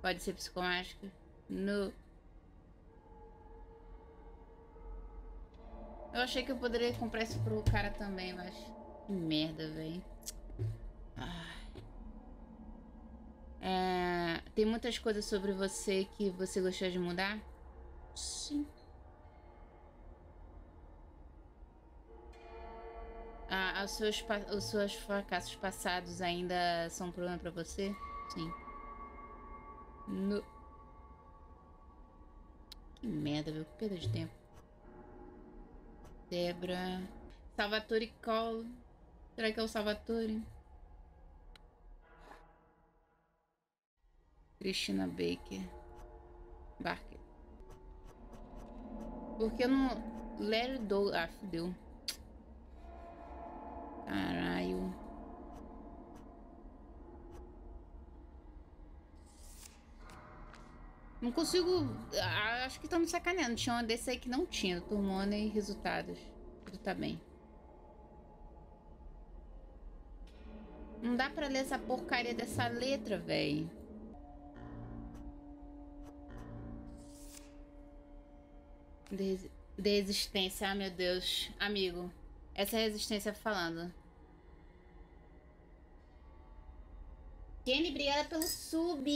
S1: podem ser psicomáticas? No. Eu achei que eu poderia comprar isso pro cara também, mas... Que merda, velho. É, tem muitas coisas sobre você que você gostaria de mudar? Sim. Ah, os, seus, os seus fracassos passados ainda são um problema pra você? Sim. No... Que merda, viu? Que perda de tempo. Debra. Salvatore Colo. Será que é o Salvatore? Cristina Baker. Barker. Porque eu não. Larry Douglas. Ah, fudeu. Caralho. Não consigo... Ah, acho que estão me sacaneando. Tinha uma desse aí que não tinha. Turmona e resultados. Tudo tá bem. Não dá pra ler essa porcaria dessa letra, velho. De, de resistência, ah meu Deus. Amigo, essa é resistência falando. Jenny, obrigada pelo sub.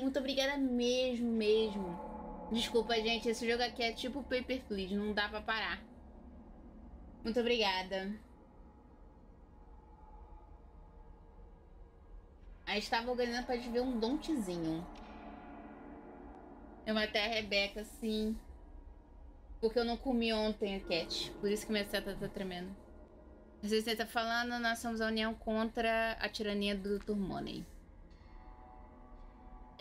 S1: Muito obrigada mesmo, mesmo. Desculpa, gente. Esse jogo aqui é tipo Paper Please. Não dá pra parar. Muito obrigada. Aí estava organizando pra gente ver um dontezinho. Eu matei a Rebeca, sim. Porque eu não comi ontem a Cat. Por isso que minha seta tá tremendo. Você tá falando, nós somos a união contra a tirania do Dr. Money.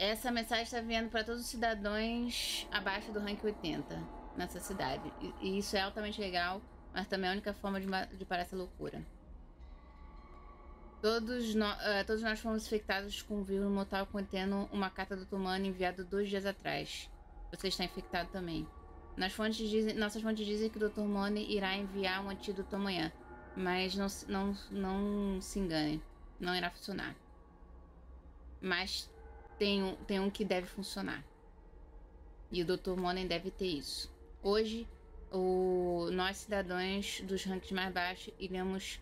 S1: Essa mensagem está vindo para todos os cidadãos abaixo do rank 80 nessa cidade. E, isso é altamente legal, mas também é a única forma de, de parar essa loucura. Todos, no, uh, todos nós fomos infectados com o vírus mortal contendo uma carta do Tumano enviada dois dias atrás. Você está infectado também. Nas fontes dizem, nossas fontes dizem que o Dr. Money irá enviar um antídoto amanhã, mas não, não, não se engane, não irá funcionar. Mas tem um, tem um que deve funcionar. E o Dr. Monen deve ter isso. Hoje, o, nós cidadãos dos ranks mais baixos iremos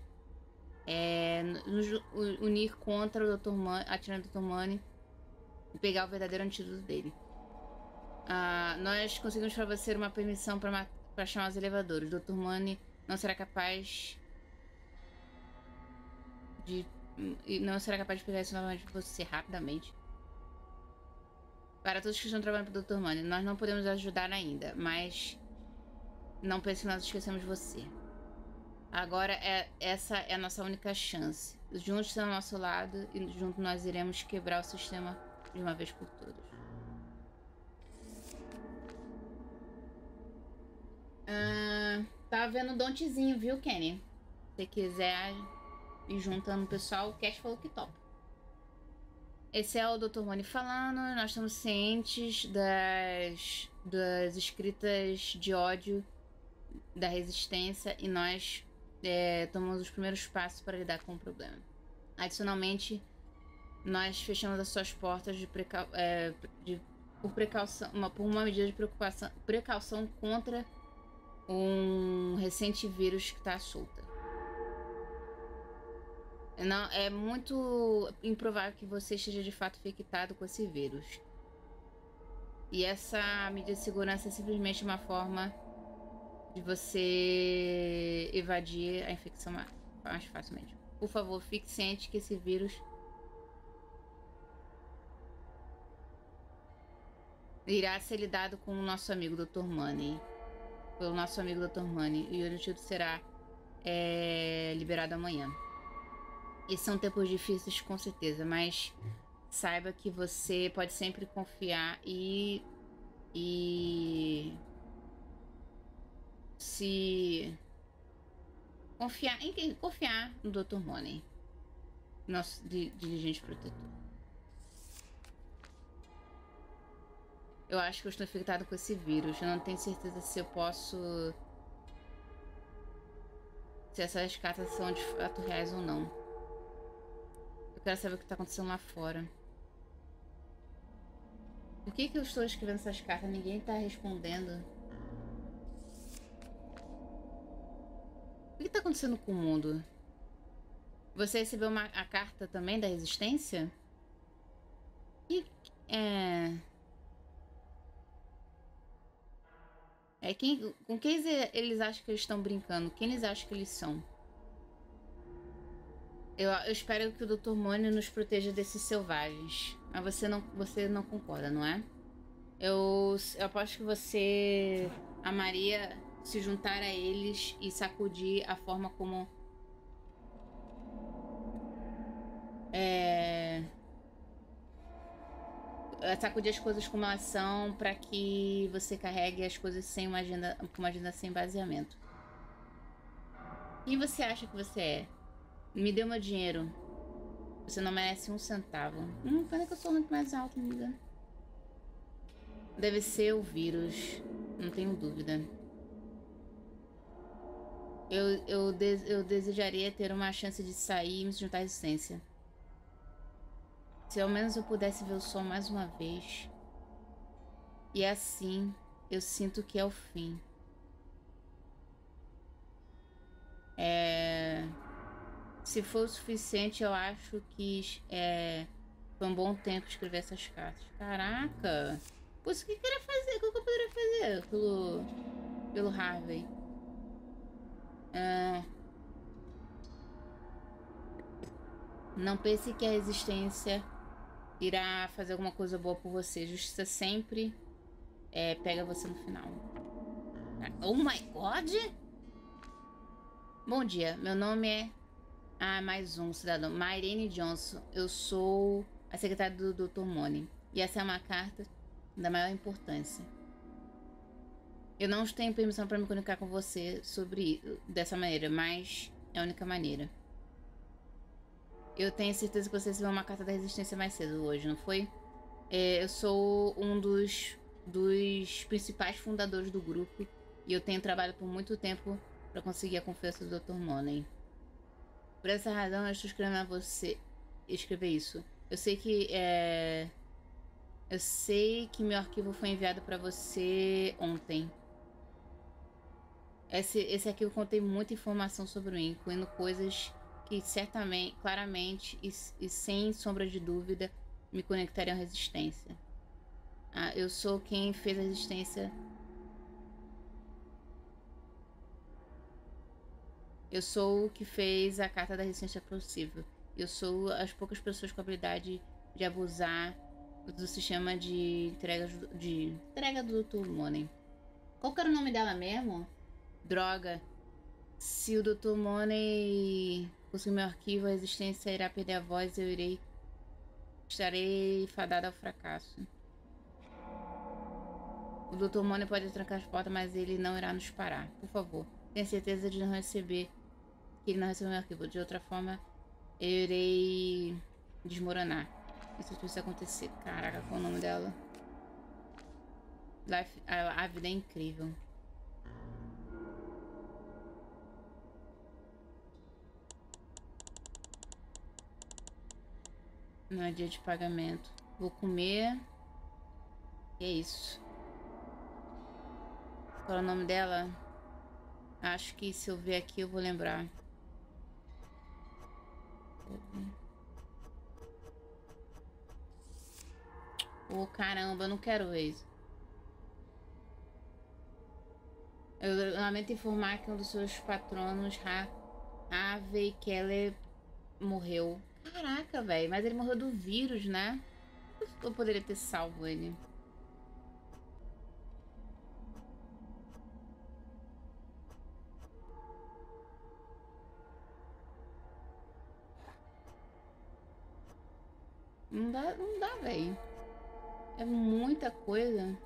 S1: é, nos unir contra o Dr. Money, a tirana do Dr. Money e pegar o verdadeiro antídoto dele. Uh, nós conseguimos você uma permissão para chamar os elevadores. O Dr. Money não será capaz de não será capaz de pegar isso novamente para você rapidamente. Para todos que estão trabalhando para o Dr. Money, nós não podemos ajudar ainda, mas não pense que nós esquecemos você. Agora é, essa é a nossa única chance. Juntos estão ao nosso lado e juntos nós iremos quebrar o sistema de uma vez por todas. Tava vendo um dontezinho, viu, Kenny? Se quiser ir juntando o pessoal, o Cat falou que topa. Esse é o Dr. Rony falando. Nós estamos cientes das, das escritas de ódio da resistência e nós é, tomamos os primeiros passos para lidar com o problema. Adicionalmente, nós fechamos as suas portas de, é, de por precaução, uma, por uma medida de preocupação, precaução contra um recente vírus que está solta. Não, é muito improvável que você esteja de fato infectado com esse vírus. E essa medida de segurança é simplesmente uma forma de você evadir a infecção mais facilmente. Por favor, fique ciente que esse vírus irá ser lidado com o nosso amigo Dr. Money. Pelo nosso amigo Dr. Money. E o antídoto será é, liberado amanhã. E são tempos difíceis com certeza, mas saiba que você pode sempre confiar e e se confiar em confiar no Dr. Money, nosso dirigente protetor. Eu acho que eu estou infectado com esse vírus. Eu não tenho certeza se eu posso. Se essas cartas são de fato reais ou não. Quero saber o que está acontecendo lá fora. Por que, que eu estou escrevendo essas cartas? Ninguém está respondendo. O que está acontecendo com o mundo? Você recebeu uma, a carta também da resistência? E é. É quem, com quem eles acham que eles estão brincando? Quem eles acham que eles são? Eu, eu espero que o Dr. Mônio nos proteja desses selvagens. Mas você não, você não concorda, não é? Eu, eu aposto que você amaria se juntar a eles e sacudir a forma como. É. Sacudir as coisas como elas são para que você carregue as coisas sem uma agenda, com uma agenda sem baseamento. Quem você acha que você é? Me dê meu dinheiro. Você não merece um centavo. Hum, é que eu sou muito mais alto, amiga? Deve ser o vírus, não tenho dúvida. Eu, eu, de, eu desejaria ter uma chance de sair e me juntar à resistência. Se ao menos eu pudesse ver o sol mais uma vez. E assim, eu sinto que é o fim. É... Se for o suficiente, eu acho que é... foi um bom tempo escrever essas cartas. Caraca! Pô, isso que eu queria fazer? O que eu poderia fazer pelo, pelo Harvey? É... Não pense que a resistência irá fazer alguma coisa boa por você. Justiça sempre é, pega você no final. Oh my god! Bom dia, meu nome é. Ah, mais um cidadão. Mairene Johnson. Eu sou a secretária do Dr. Money. E essa é uma carta da maior importância. Eu não tenho permissão para me comunicar com você sobre dessa maneira, mas é a única maneira. Eu tenho certeza que você recebeu uma carta da resistência mais cedo hoje, não foi? É, eu sou um dos, dos principais fundadores do grupo e eu tenho trabalhado por muito tempo para conseguir a confiança do Dr. Money. Por essa razão, eu estou escrevendo a você escrever isso. Eu sei que é... Eu sei que meu arquivo foi enviado para você ontem. Esse, esse aqui eu contei muita informação sobre mim, incluindo coisas que certamente, claramente e, e sem sombra de dúvida me conectariam à resistência. Ah, eu sou quem fez a resistência. Eu sou o que fez a carta da resistência possível. Eu sou as poucas pessoas com habilidade de abusar do sistema de entrega de entrega do Dr. Money. Qual era o nome dela mesmo? Droga. Se o Dr. Money Possui meu arquivo, a existência irá perder a voz e eu irei. Estarei fadada ao fracasso. O Dr. Money pode trancar as portas, mas ele não irá nos parar. Por favor, tenha certeza de não receber. Que ele não recebeu meu arquivo. De outra forma, eu irei desmoronar. Isso precisa acontecer. Caraca, qual o nome dela? Life, a, a vida é incrível. Não é dia de pagamento. Vou comer. E é isso. Qual é o nome dela? Acho que se eu ver aqui eu vou lembrar. Ô oh, caramba, eu não quero isso. Eu lamento informar que um dos seus patronos, Harvey Keller, morreu. Caraca, velho. Mas ele morreu do vírus, né? Eu poderia ter salvo ele. Não dá, não dá, velho. É muita coisa.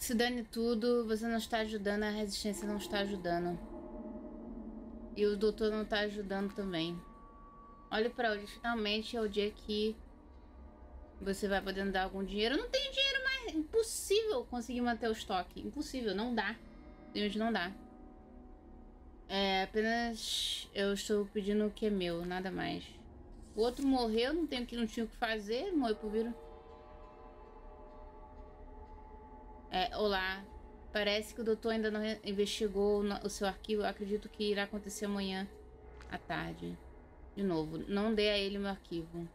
S1: que se dane tudo, você não está ajudando, a resistência não está ajudando. E o doutor não está ajudando também. Olha para hoje, finalmente é o dia que você vai poder dar algum dinheiro. Eu não tenho dinheiro mais, impossível conseguir manter o estoque. Impossível, não dá. Simplesmente não dá. É, apenas eu estou pedindo o que é meu, nada mais. O outro morreu, não, tem, não tinha o que fazer, morreu por vírus. É, olá. Parece que o doutor ainda não investigou o seu arquivo. Eu acredito que irá acontecer amanhã à tarde. De novo, não dê a ele meu arquivo.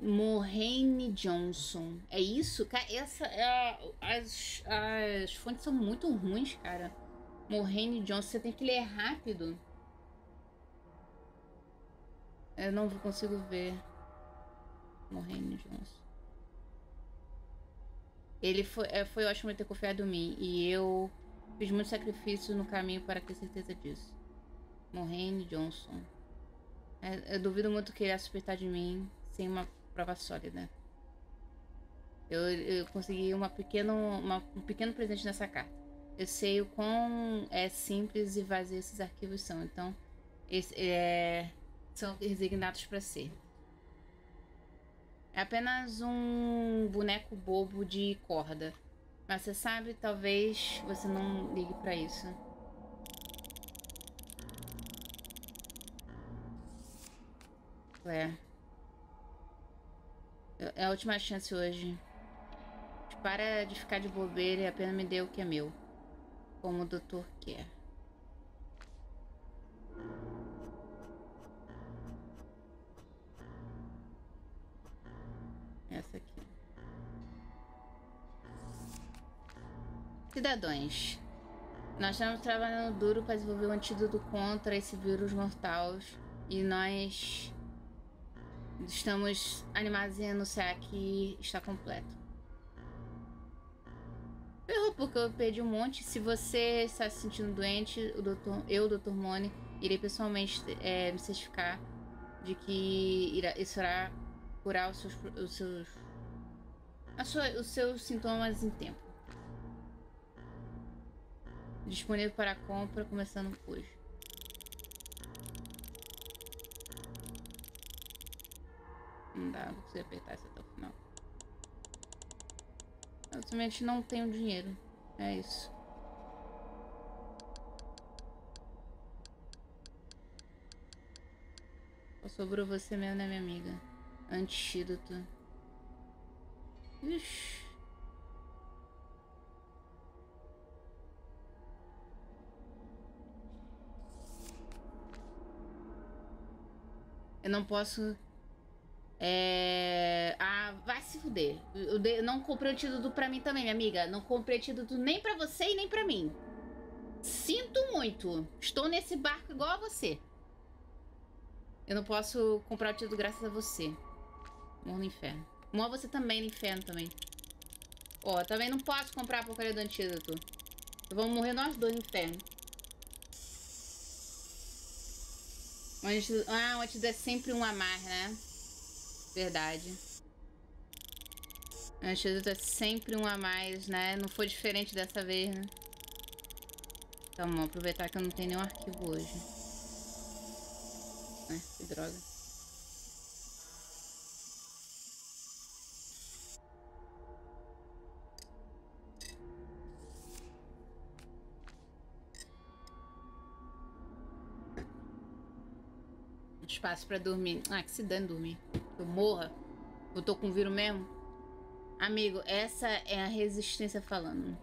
S1: Morraine Johnson. É isso? Essa é a, as, as fontes são muito ruins, cara. Morraine Johnson, você tem que ler rápido. Eu não consigo ver. Morraine Johnson. Ele foi, é, foi ótimo ter confiado em mim e eu fiz muito sacrifício no caminho para ter certeza disso. Morrene Johnson. É, eu duvido muito que ele ia suspeitar de mim sem uma prova sólida. Eu, eu consegui uma pequeno, uma, um pequeno presente nessa carta. Eu sei o quão é simples e vazio esses arquivos são, então esse, é, são resignados para ser. É apenas um boneco bobo de corda. Mas você sabe, talvez você não ligue para isso. É. É a última chance hoje. Para de ficar de bobeira e apenas me dê o que é meu. Como o doutor quer. Essa aqui. Cidadãos. Nós estamos trabalhando duro para desenvolver um antídoto contra esse vírus mortal. E nós estamos animados em anunciar que está completo. Ferrou, porque eu perdi um monte. Se você está se sentindo doente, o doutor, eu, o Dr. Mone, irei pessoalmente é, me certificar de que irá, isso irá curar os seus, os seus, sua, os seus sintomas em tempo. Disponível para compra começando hoje. Não dá, vou conseguir apertar isso até o final. Eu simplesmente não tenho dinheiro. É isso. Sobrou você mesmo, né, minha amiga? Antídoto. Ixi. Eu não posso é... Ah, vai se fuder. Eu não comprei antídoto pra mim também, minha amiga. Não comprei antídoto nem pra você e nem pra mim. Sinto muito. Estou nesse barco igual a você. Eu não posso comprar o antídoto graças a você. Morro no inferno. Morro você também no inferno também. Ó, também não posso comprar a porcaria do antídoto. Vamos morrer nós dois no inferno. Ah, o antídoto é sempre um a mais, né? Verdade. Antídoto é sempre um a mais, né? Não foi diferente dessa vez, né? Então, vamos aproveitar que eu não tenho nenhum arquivo hoje. É, que droga. Espaço pra dormir. Ah, que se dane dormir eu morra, eu tô com vírus mesmo. Amigo, essa é a resistência falando.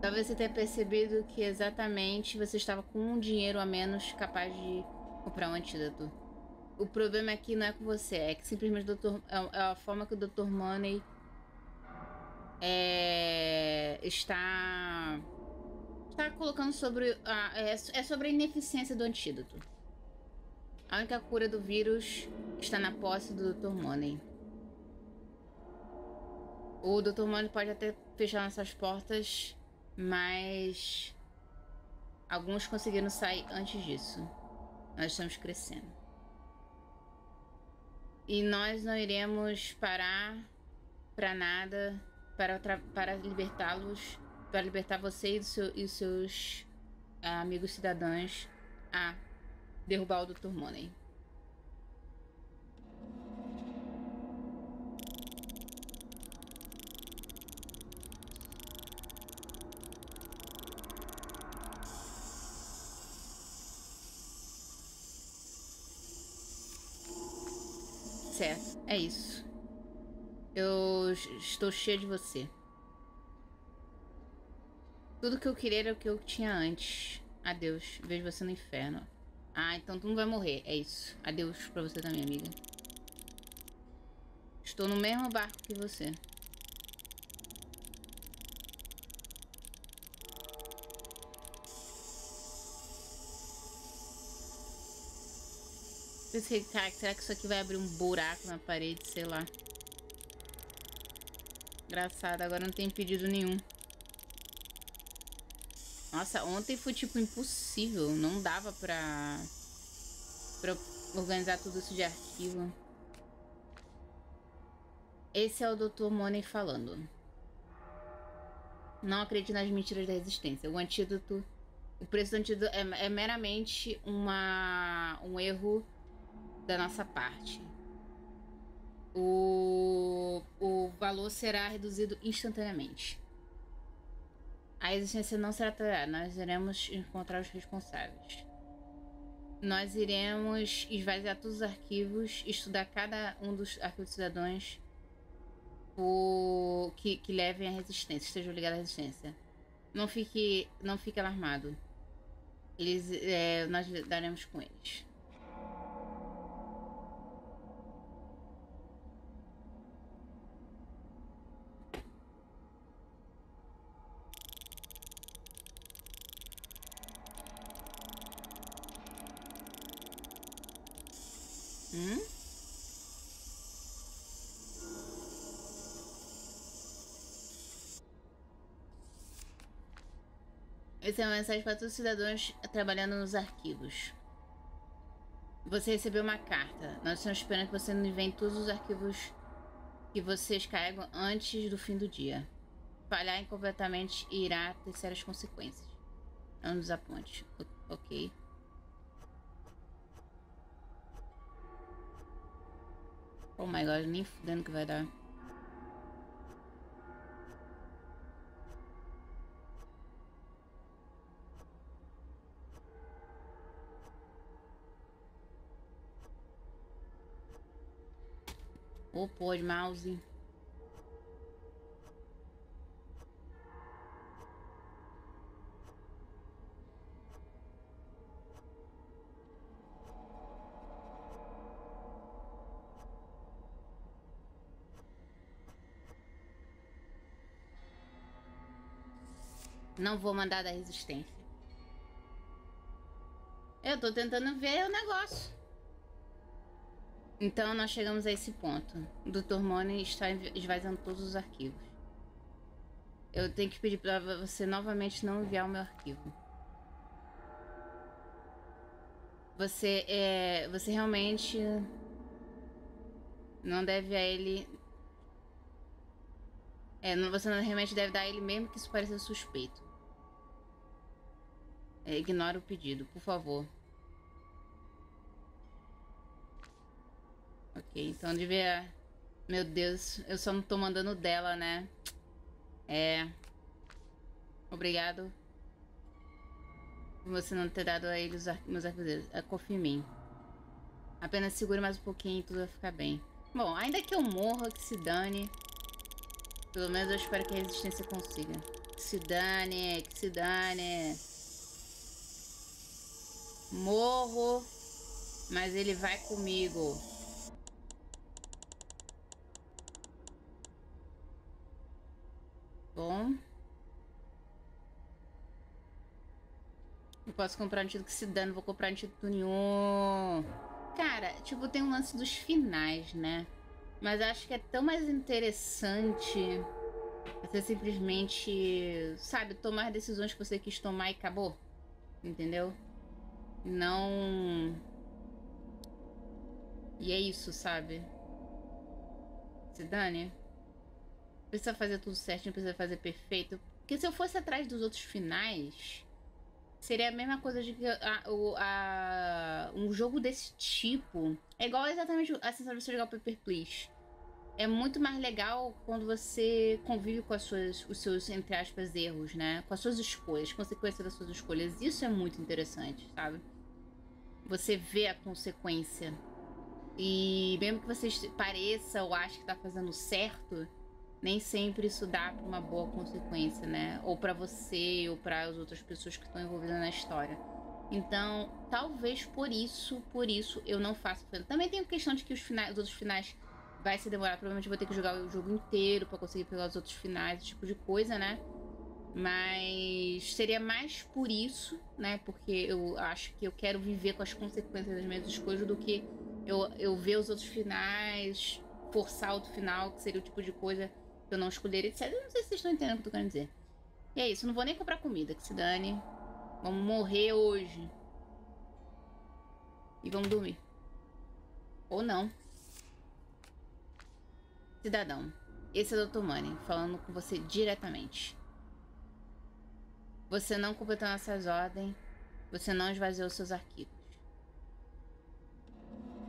S1: Talvez você tenha percebido que exatamente você estava com um dinheiro a menos capaz de comprar um antídoto. O problema aqui não é com você, é que simplesmente o Dr. é a forma que o Dr. Money é, está está colocando sobre a, é, é sobre a ineficiência do antídoto. A única cura do vírus está na posse do Dr. Money. O Dr. Money pode até fechar nossas portas, mas alguns conseguiram sair antes disso. Nós estamos crescendo. E nós não iremos parar para nada para, para libertá-los, para libertar você e, seu, e seus ah, amigos cidadãos a derrubar o Dr. Money. Certo, é isso. Eu estou cheia de você. Tudo que eu queria era o que eu tinha antes. Adeus, vejo você no inferno. Ah, então tu não vai morrer. É isso. Adeus pra você também, amiga. Estou no mesmo barco que você. Pensei, cara, será que isso aqui vai abrir um buraco na parede? Sei lá. Engraçado, agora não tem pedido nenhum. Nossa, ontem foi tipo impossível. Não dava pra. Pra organizar tudo isso de arquivo. Esse é o Dr. Money falando. Não acredite nas mentiras da resistência. O antídoto. O preço do antídoto é, é meramente uma, um erro da nossa parte. O, o valor será reduzido instantaneamente. A existência não será tolerada. Nós iremos encontrar os responsáveis. Nós iremos esvaziar todos os arquivos, estudar cada um dos arquivos de cidadãos que, que levem à resistência, estejam ligados à resistência. Não fique, não fique alarmado. Eles, é, nós daremos com eles. Essa é uma mensagem para todos os cidadãos trabalhando nos arquivos. Você recebeu uma carta. Nós estamos esperando que você nos envie todos os arquivos que vocês carregam antes do fim do dia. Falhar incompletamente irá ter sérias consequências. Não desaponte. Ok. Oh my god, nem fudendo que vai dar. Ô, oh, pô, de mouse. Não vou mandar da resistência. Eu tô tentando ver o negócio. Então nós chegamos a esse ponto. O Dr. Money está esvaziando todos os arquivos. Eu tenho que pedir para você novamente não enviar o meu arquivo. Você é, você realmente não deve a ele é, você não realmente deve dar a ele mesmo que isso pareça suspeito. É, ignora o pedido, por favor. Ok, então devia... Meu Deus, eu só não tô mandando dela, né? É... Obrigado. Você não ter dado a ele os ar meus arquivos. É, confia em mim. Apenas segure mais um pouquinho e tudo vai ficar bem. Bom, ainda que eu morra, que se dane. Pelo menos eu espero que a resistência consiga. Que se dane, que se dane. Morro, mas ele vai comigo. Bom. Eu posso comprar um título que se dane, não vou comprar um título nenhum. Cara, tipo, tem um lance dos finais, né? Mas acho que é tão mais interessante você simplesmente, sabe, tomar decisões que você quis tomar e acabou. Entendeu? Não. E é isso, sabe? Se dane. Precisa fazer tudo certinho, precisa fazer perfeito. Porque se eu fosse atrás dos outros finais, seria a mesma coisa de que a, a, um jogo desse tipo. É igual exatamente a sensação de você jogar Paper Please. É muito mais legal quando você convive com as suas, os seus, entre aspas, erros, né? Com as suas escolhas, consequências das suas escolhas. Isso é muito interessante, sabe? você vê a consequência. E mesmo que você pareça ou ache que tá fazendo certo, nem sempre isso dá uma boa consequência, né? Ou para você, ou para as outras pessoas que estão envolvidas na história. Então, talvez por isso, por isso eu não faço. Também tem a questão de que os, finais, os outros finais vai se demorar. Provavelmente eu vou ter que jogar o jogo inteiro para conseguir pegar os outros finais, esse tipo de coisa, né? Mas seria mais por isso, né? Porque eu acho que eu quero viver com as consequências das minhas escolhas do que eu, eu ver os outros finais, forçar outro final, que seria o tipo de coisa eu não escolheria, etc. Eu não sei se vocês estão entendendo o que eu tô querendo dizer. E é isso, não vou nem comprar comida, que se dane. Vamos morrer hoje. e vamos dormir. Ou não. Cidadão, esse é o Dr. Money, falando com você diretamente. Você não completou nossas ordens, você não esvaziou seus arquivos.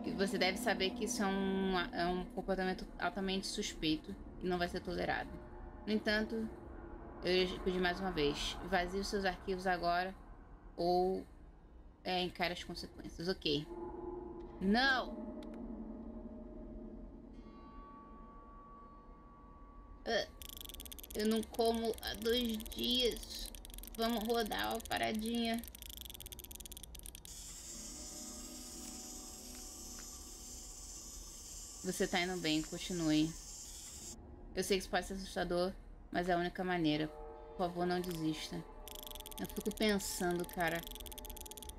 S1: E você deve saber que isso é um, é um comportamento altamente suspeito e não vai ser tolerado. No entanto, eu pedi mais uma vez, vazie os seus arquivos agora ou é, encare as consequências. Ok. Não! Uh, eu não como há dois dias. Vamos rodar uma paradinha. Você tá indo bem, continue. Eu sei que isso pode ser assustador, mas é a única maneira. Por favor, não desista. Eu fico pensando, cara,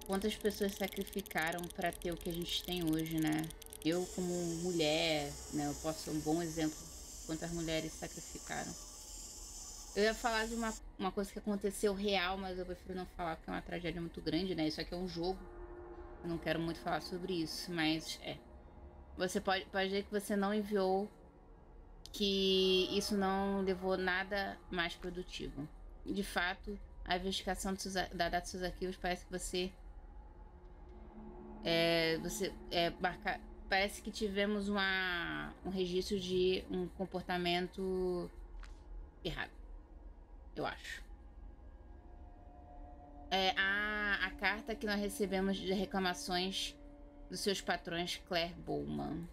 S1: quantas pessoas sacrificaram para ter o que a gente tem hoje, né? Eu, como mulher, né, eu posso ser um bom exemplo quantas mulheres sacrificaram. Eu ia falar de uma, uma coisa que aconteceu real, mas eu prefiro não falar porque é uma tragédia muito grande, né? Isso aqui é um jogo. Eu não quero muito falar sobre isso, mas é. Você pode, pode ver que você não enviou que isso não levou nada mais produtivo. De fato, a investigação da data dos arquivos parece que você é, você é, marca, parece que tivemos uma, um registro de um comportamento errado. Eu acho. É, a, a carta que nós recebemos de reclamações dos seus patrões Claire Bowman.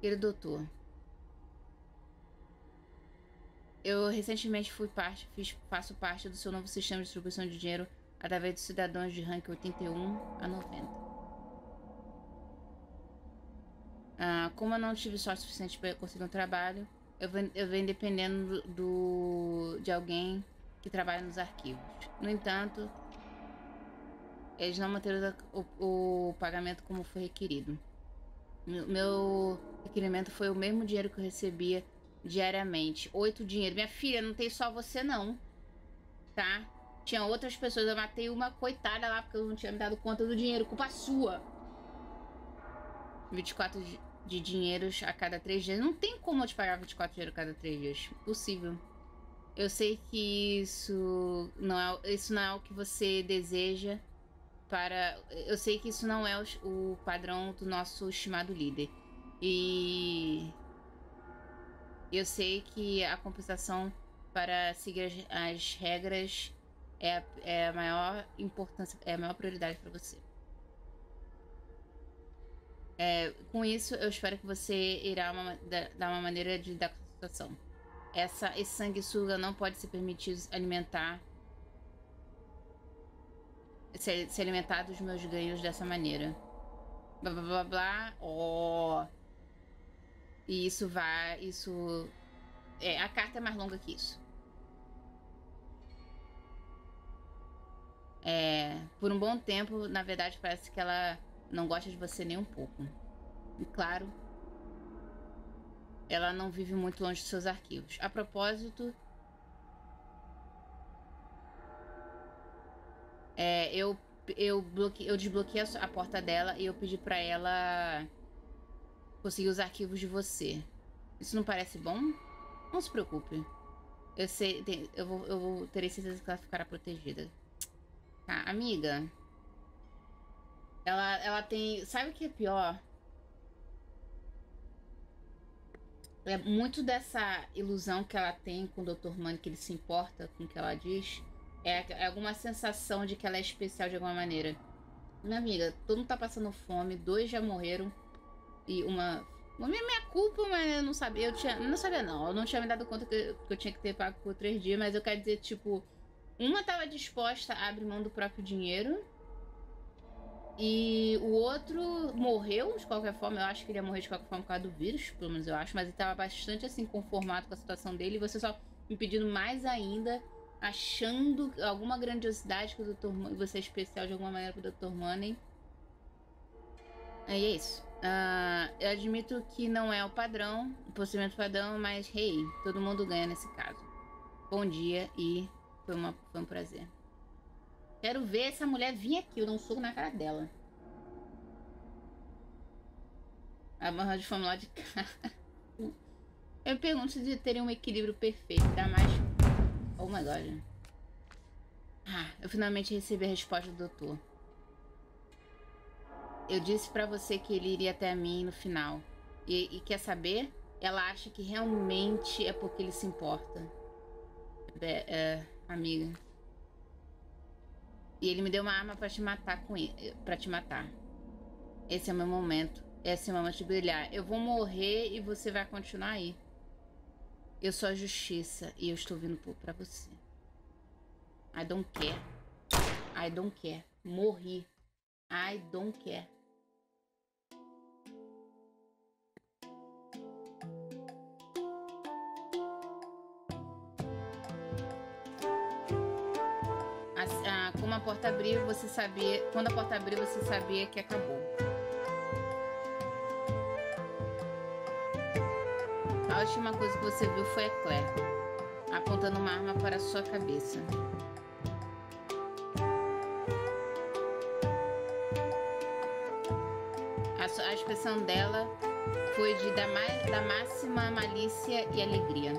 S1: Querido doutor, eu recentemente fui parte, fiz, faço parte do seu novo sistema de distribuição de dinheiro através dos cidadãos de ranking 81 a 90. Ah, como eu não tive sorte suficiente para conseguir um trabalho, eu venho, eu venho dependendo do, de alguém que trabalha nos arquivos. No entanto, eles não manteram o, o pagamento como foi requerido. Meu requerimento foi o mesmo dinheiro que eu recebia diariamente. Oito dinheiro. Minha filha, não tem só você não. Tá? Tinha outras pessoas. Eu matei uma coitada lá porque eu não tinha me dado conta do dinheiro. Culpa sua. 24 de dinheiros a cada três dias. Não tem como eu te pagar 24 dinheiro a cada três dias. Possível. Eu sei que isso não é, isso não é o que você deseja para. Eu sei que isso não é o, o padrão do nosso estimado líder. E. Eu sei que a compensação para seguir as, as regras é a, é a maior importância, é a maior prioridade para você. É, com isso, eu espero que você irá uma, dar uma maneira de lidar com a situação. Essa, esse sanguessuga não pode se permitir alimentar. Se, se alimentar dos meus ganhos dessa maneira. Blá blá blá blá. Oh. E isso vai. Isso. É, a carta é mais longa que isso. É, por um bom tempo, na verdade, parece que ela não gosta de você nem um pouco. E claro, ela não vive muito longe de seus arquivos. A propósito, é, eu eu, bloque... eu desbloqueei a porta dela e eu pedi para ela conseguir os arquivos de você. Isso não parece bom? Não se preocupe. Eu sei, eu vou, eu vou ter certeza que ela ficará protegida. Tá, amiga. Ela, ela tem. Sabe o que é pior? É muito dessa ilusão que ela tem com o Dr. Money, que ele se importa com o que ela diz. É, é alguma sensação de que ela é especial de alguma maneira. Minha amiga, todo mundo tá passando fome, dois já morreram. E uma. Uma minha, culpa, mas eu não sabia. Eu tinha. Não sabia, não. Eu não tinha me dado conta que, que eu tinha que ter pago por três dias, mas eu quero dizer, tipo. Uma tava disposta a abrir mão do próprio dinheiro e o outro morreu de qualquer forma. Eu acho que ele ia morrer de qualquer forma por causa do vírus, pelo menos eu acho. Mas ele estava bastante assim conformado com a situação dele. E você só me pedindo mais ainda, achando alguma grandiosidade que o Dr. Money, você é especial de alguma maneira pro Dr. Money. E é isso. Uh, eu admito que não é o padrão, o procedimento padrão, mas hey, todo mundo ganha nesse caso. Bom dia e foi, uma, foi um prazer. Quero ver essa mulher vir aqui. Eu dou um soco na cara dela. morrendo de fome lá de casa. Eu pergunto se teria um equilíbrio perfeito. Dá mais. Oh my god. Ah, eu finalmente recebi a resposta do doutor. Eu disse para você que ele iria até mim no final. E, e, quer saber? Ela acha que realmente é porque ele se importa. É, é, amiga. E ele me deu uma arma para te matar com para te matar. Esse é o meu momento. Esse é o momento de brilhar. Eu vou morrer e você vai continuar aí. Eu sou a justiça e eu estou vindo para você. I don't care. I don't care. Morri. I don't care. Como a porta abriu, você sabia. Quando a porta abriu, você sabia que acabou. A última coisa que você viu foi a Claire apontando uma arma para sua cabeça. A, a expressão dela foi de da, da máxima malícia e alegria.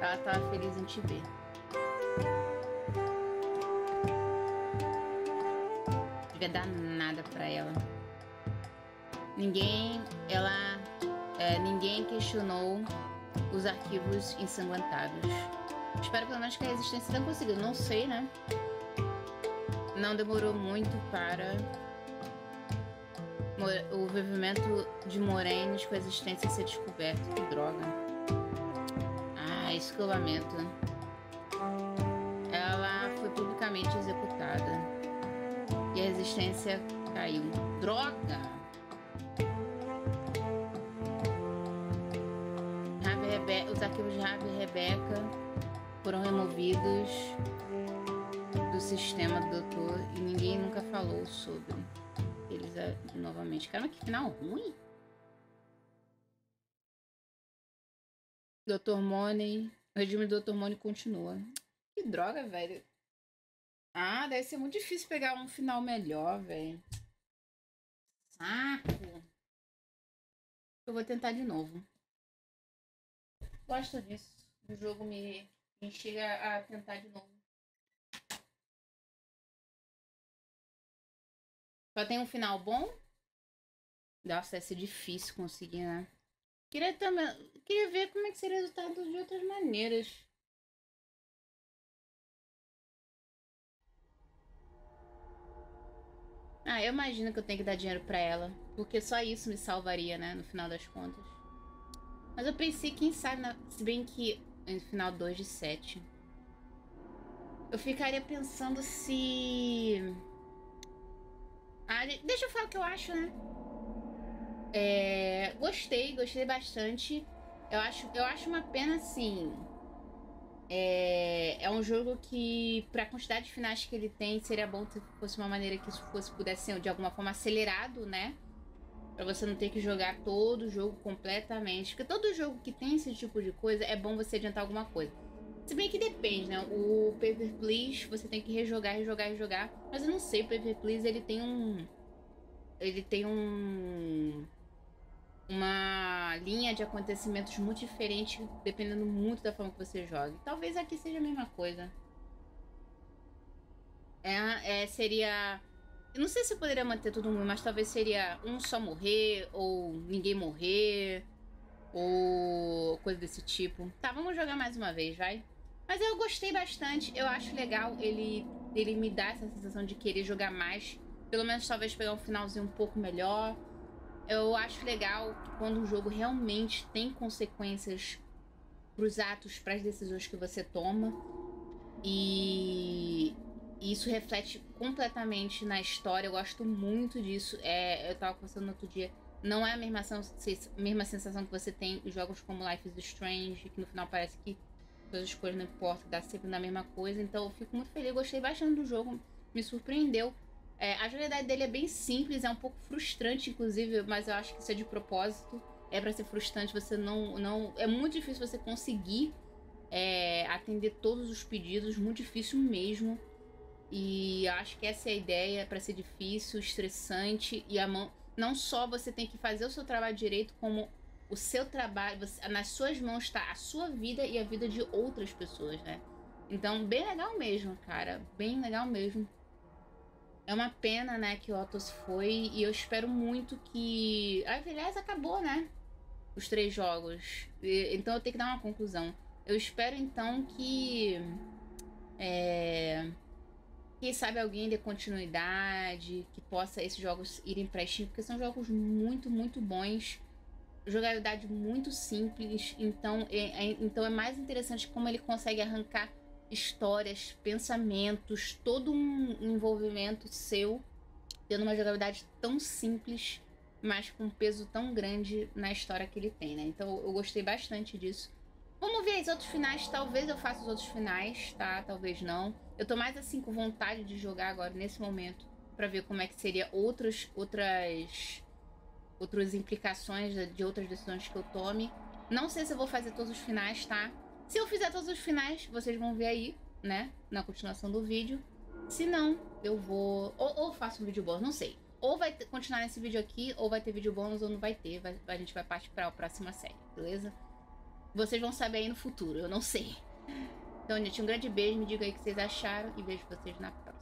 S1: Ela estava feliz em te ver. Dar nada para ela. Ninguém, ela, é, ninguém questionou os arquivos ensanguentados. Espero pelo menos que a resistência tenha conseguido. Não sei, né? Não demorou muito para o vivimento de Morenes com a existência ser descoberto. Que droga. Ah, isso que eu lamento. Caiu. Droga! os arquivos de Ravi e Rebeca foram removidos do sistema do doutor e ninguém nunca falou sobre eles é, novamente. Caramba, que final ruim! Dr. Money. O regime do Dr. Money continua. Que droga, velho. Ah, deve ser muito difícil pegar um final melhor, velho. Saco. Eu vou tentar de novo. Gosto disso. O jogo me instiga a tentar de novo. Só tem um final bom? Nossa, deve ser difícil conseguir, né? Queria também. Queria ver como é que seria o resultado de outras maneiras. Ah, eu imagino que eu tenho que dar dinheiro pra ela. Porque só isso me salvaria, né? No final das contas. Mas eu pensei, quem sabe, na... se bem que no final 2 de 7. Eu ficaria pensando se. Ah, deixa eu falar o que eu acho, né? É... Gostei, gostei bastante. Eu acho, eu acho uma pena, assim. É, é um jogo que, para a quantidade de finais que ele tem, seria bom se fosse uma maneira que isso fosse, pudesse ser de alguma forma acelerado, né? Pra você não ter que jogar todo o jogo completamente. Porque todo jogo que tem esse tipo de coisa é bom você adiantar alguma coisa. Se bem que depende, né? O Paper Please você tem que rejogar, rejogar, rejogar. Mas eu não sei, o Paper Please ele tem um. Ele tem um. Uma linha de acontecimentos muito diferente, dependendo muito da forma que você joga. Talvez aqui seja a mesma coisa. É, é seria eu não sei se poderia manter todo mundo, mas talvez seria um só morrer, ou ninguém morrer, ou coisa desse tipo. Tá, vamos jogar mais uma vez, vai? Mas eu gostei bastante, eu acho legal ele, ele me dar essa sensação de querer jogar mais. Pelo menos talvez pegar um finalzinho um pouco melhor. Eu acho legal quando um jogo realmente tem consequências pros atos, pras decisões que você toma. E isso reflete completamente na história. Eu gosto muito disso. É, eu tava conversando no outro dia. Não é a mesma, mesma sensação que você tem em jogos como Life is Strange, que no final parece que as coisas não importam, dá sempre na mesma coisa. Então eu fico muito feliz, gostei bastante do jogo, me surpreendeu. É, a jogabilidade dele é bem simples, é um pouco frustrante, inclusive, mas eu acho que isso é de propósito. É para ser frustrante, você não, não. É muito difícil você conseguir é, atender todos os pedidos, muito difícil mesmo. E acho que essa é a ideia para ser difícil, estressante e a mão não só você tem que fazer o seu trabalho direito, como o seu trabalho, você, nas suas mãos está a sua vida e a vida de outras pessoas, né? Então, bem legal mesmo, cara. Bem legal mesmo. É uma pena, né, que o Otos foi. E eu espero muito que. Ah, aliás, acabou, né? Os três jogos. E, então eu tenho que dar uma conclusão. Eu espero então que. É. Quem sabe alguém dê continuidade, que possa esses jogos irem pra Steam, porque são jogos muito, muito bons. Jogabilidade muito simples, então é, é, então é mais interessante como ele consegue arrancar histórias, pensamentos, todo um envolvimento seu, tendo uma jogabilidade tão simples, mas com um peso tão grande na história que ele tem, né? Então eu gostei bastante disso. Vamos ver os outros finais, talvez eu faça os outros finais, tá? Talvez não. Eu tô mais assim com vontade de jogar agora nesse momento para ver como é que seria outros, outras outras implicações de outras decisões que eu tome. Não sei se eu vou fazer todos os finais, tá? Se eu fizer todos os finais, vocês vão ver aí, né? Na continuação do vídeo. Se não, eu vou. Ou, ou faço um vídeo bônus, não sei. Ou vai continuar nesse vídeo aqui, ou vai ter vídeo bônus, ou não vai ter. Vai, a gente vai partir para a próxima série, beleza? Vocês vão saber aí no futuro, eu não sei. Então, gente, um grande beijo, me diga aí o que vocês acharam e vejo vocês na próxima.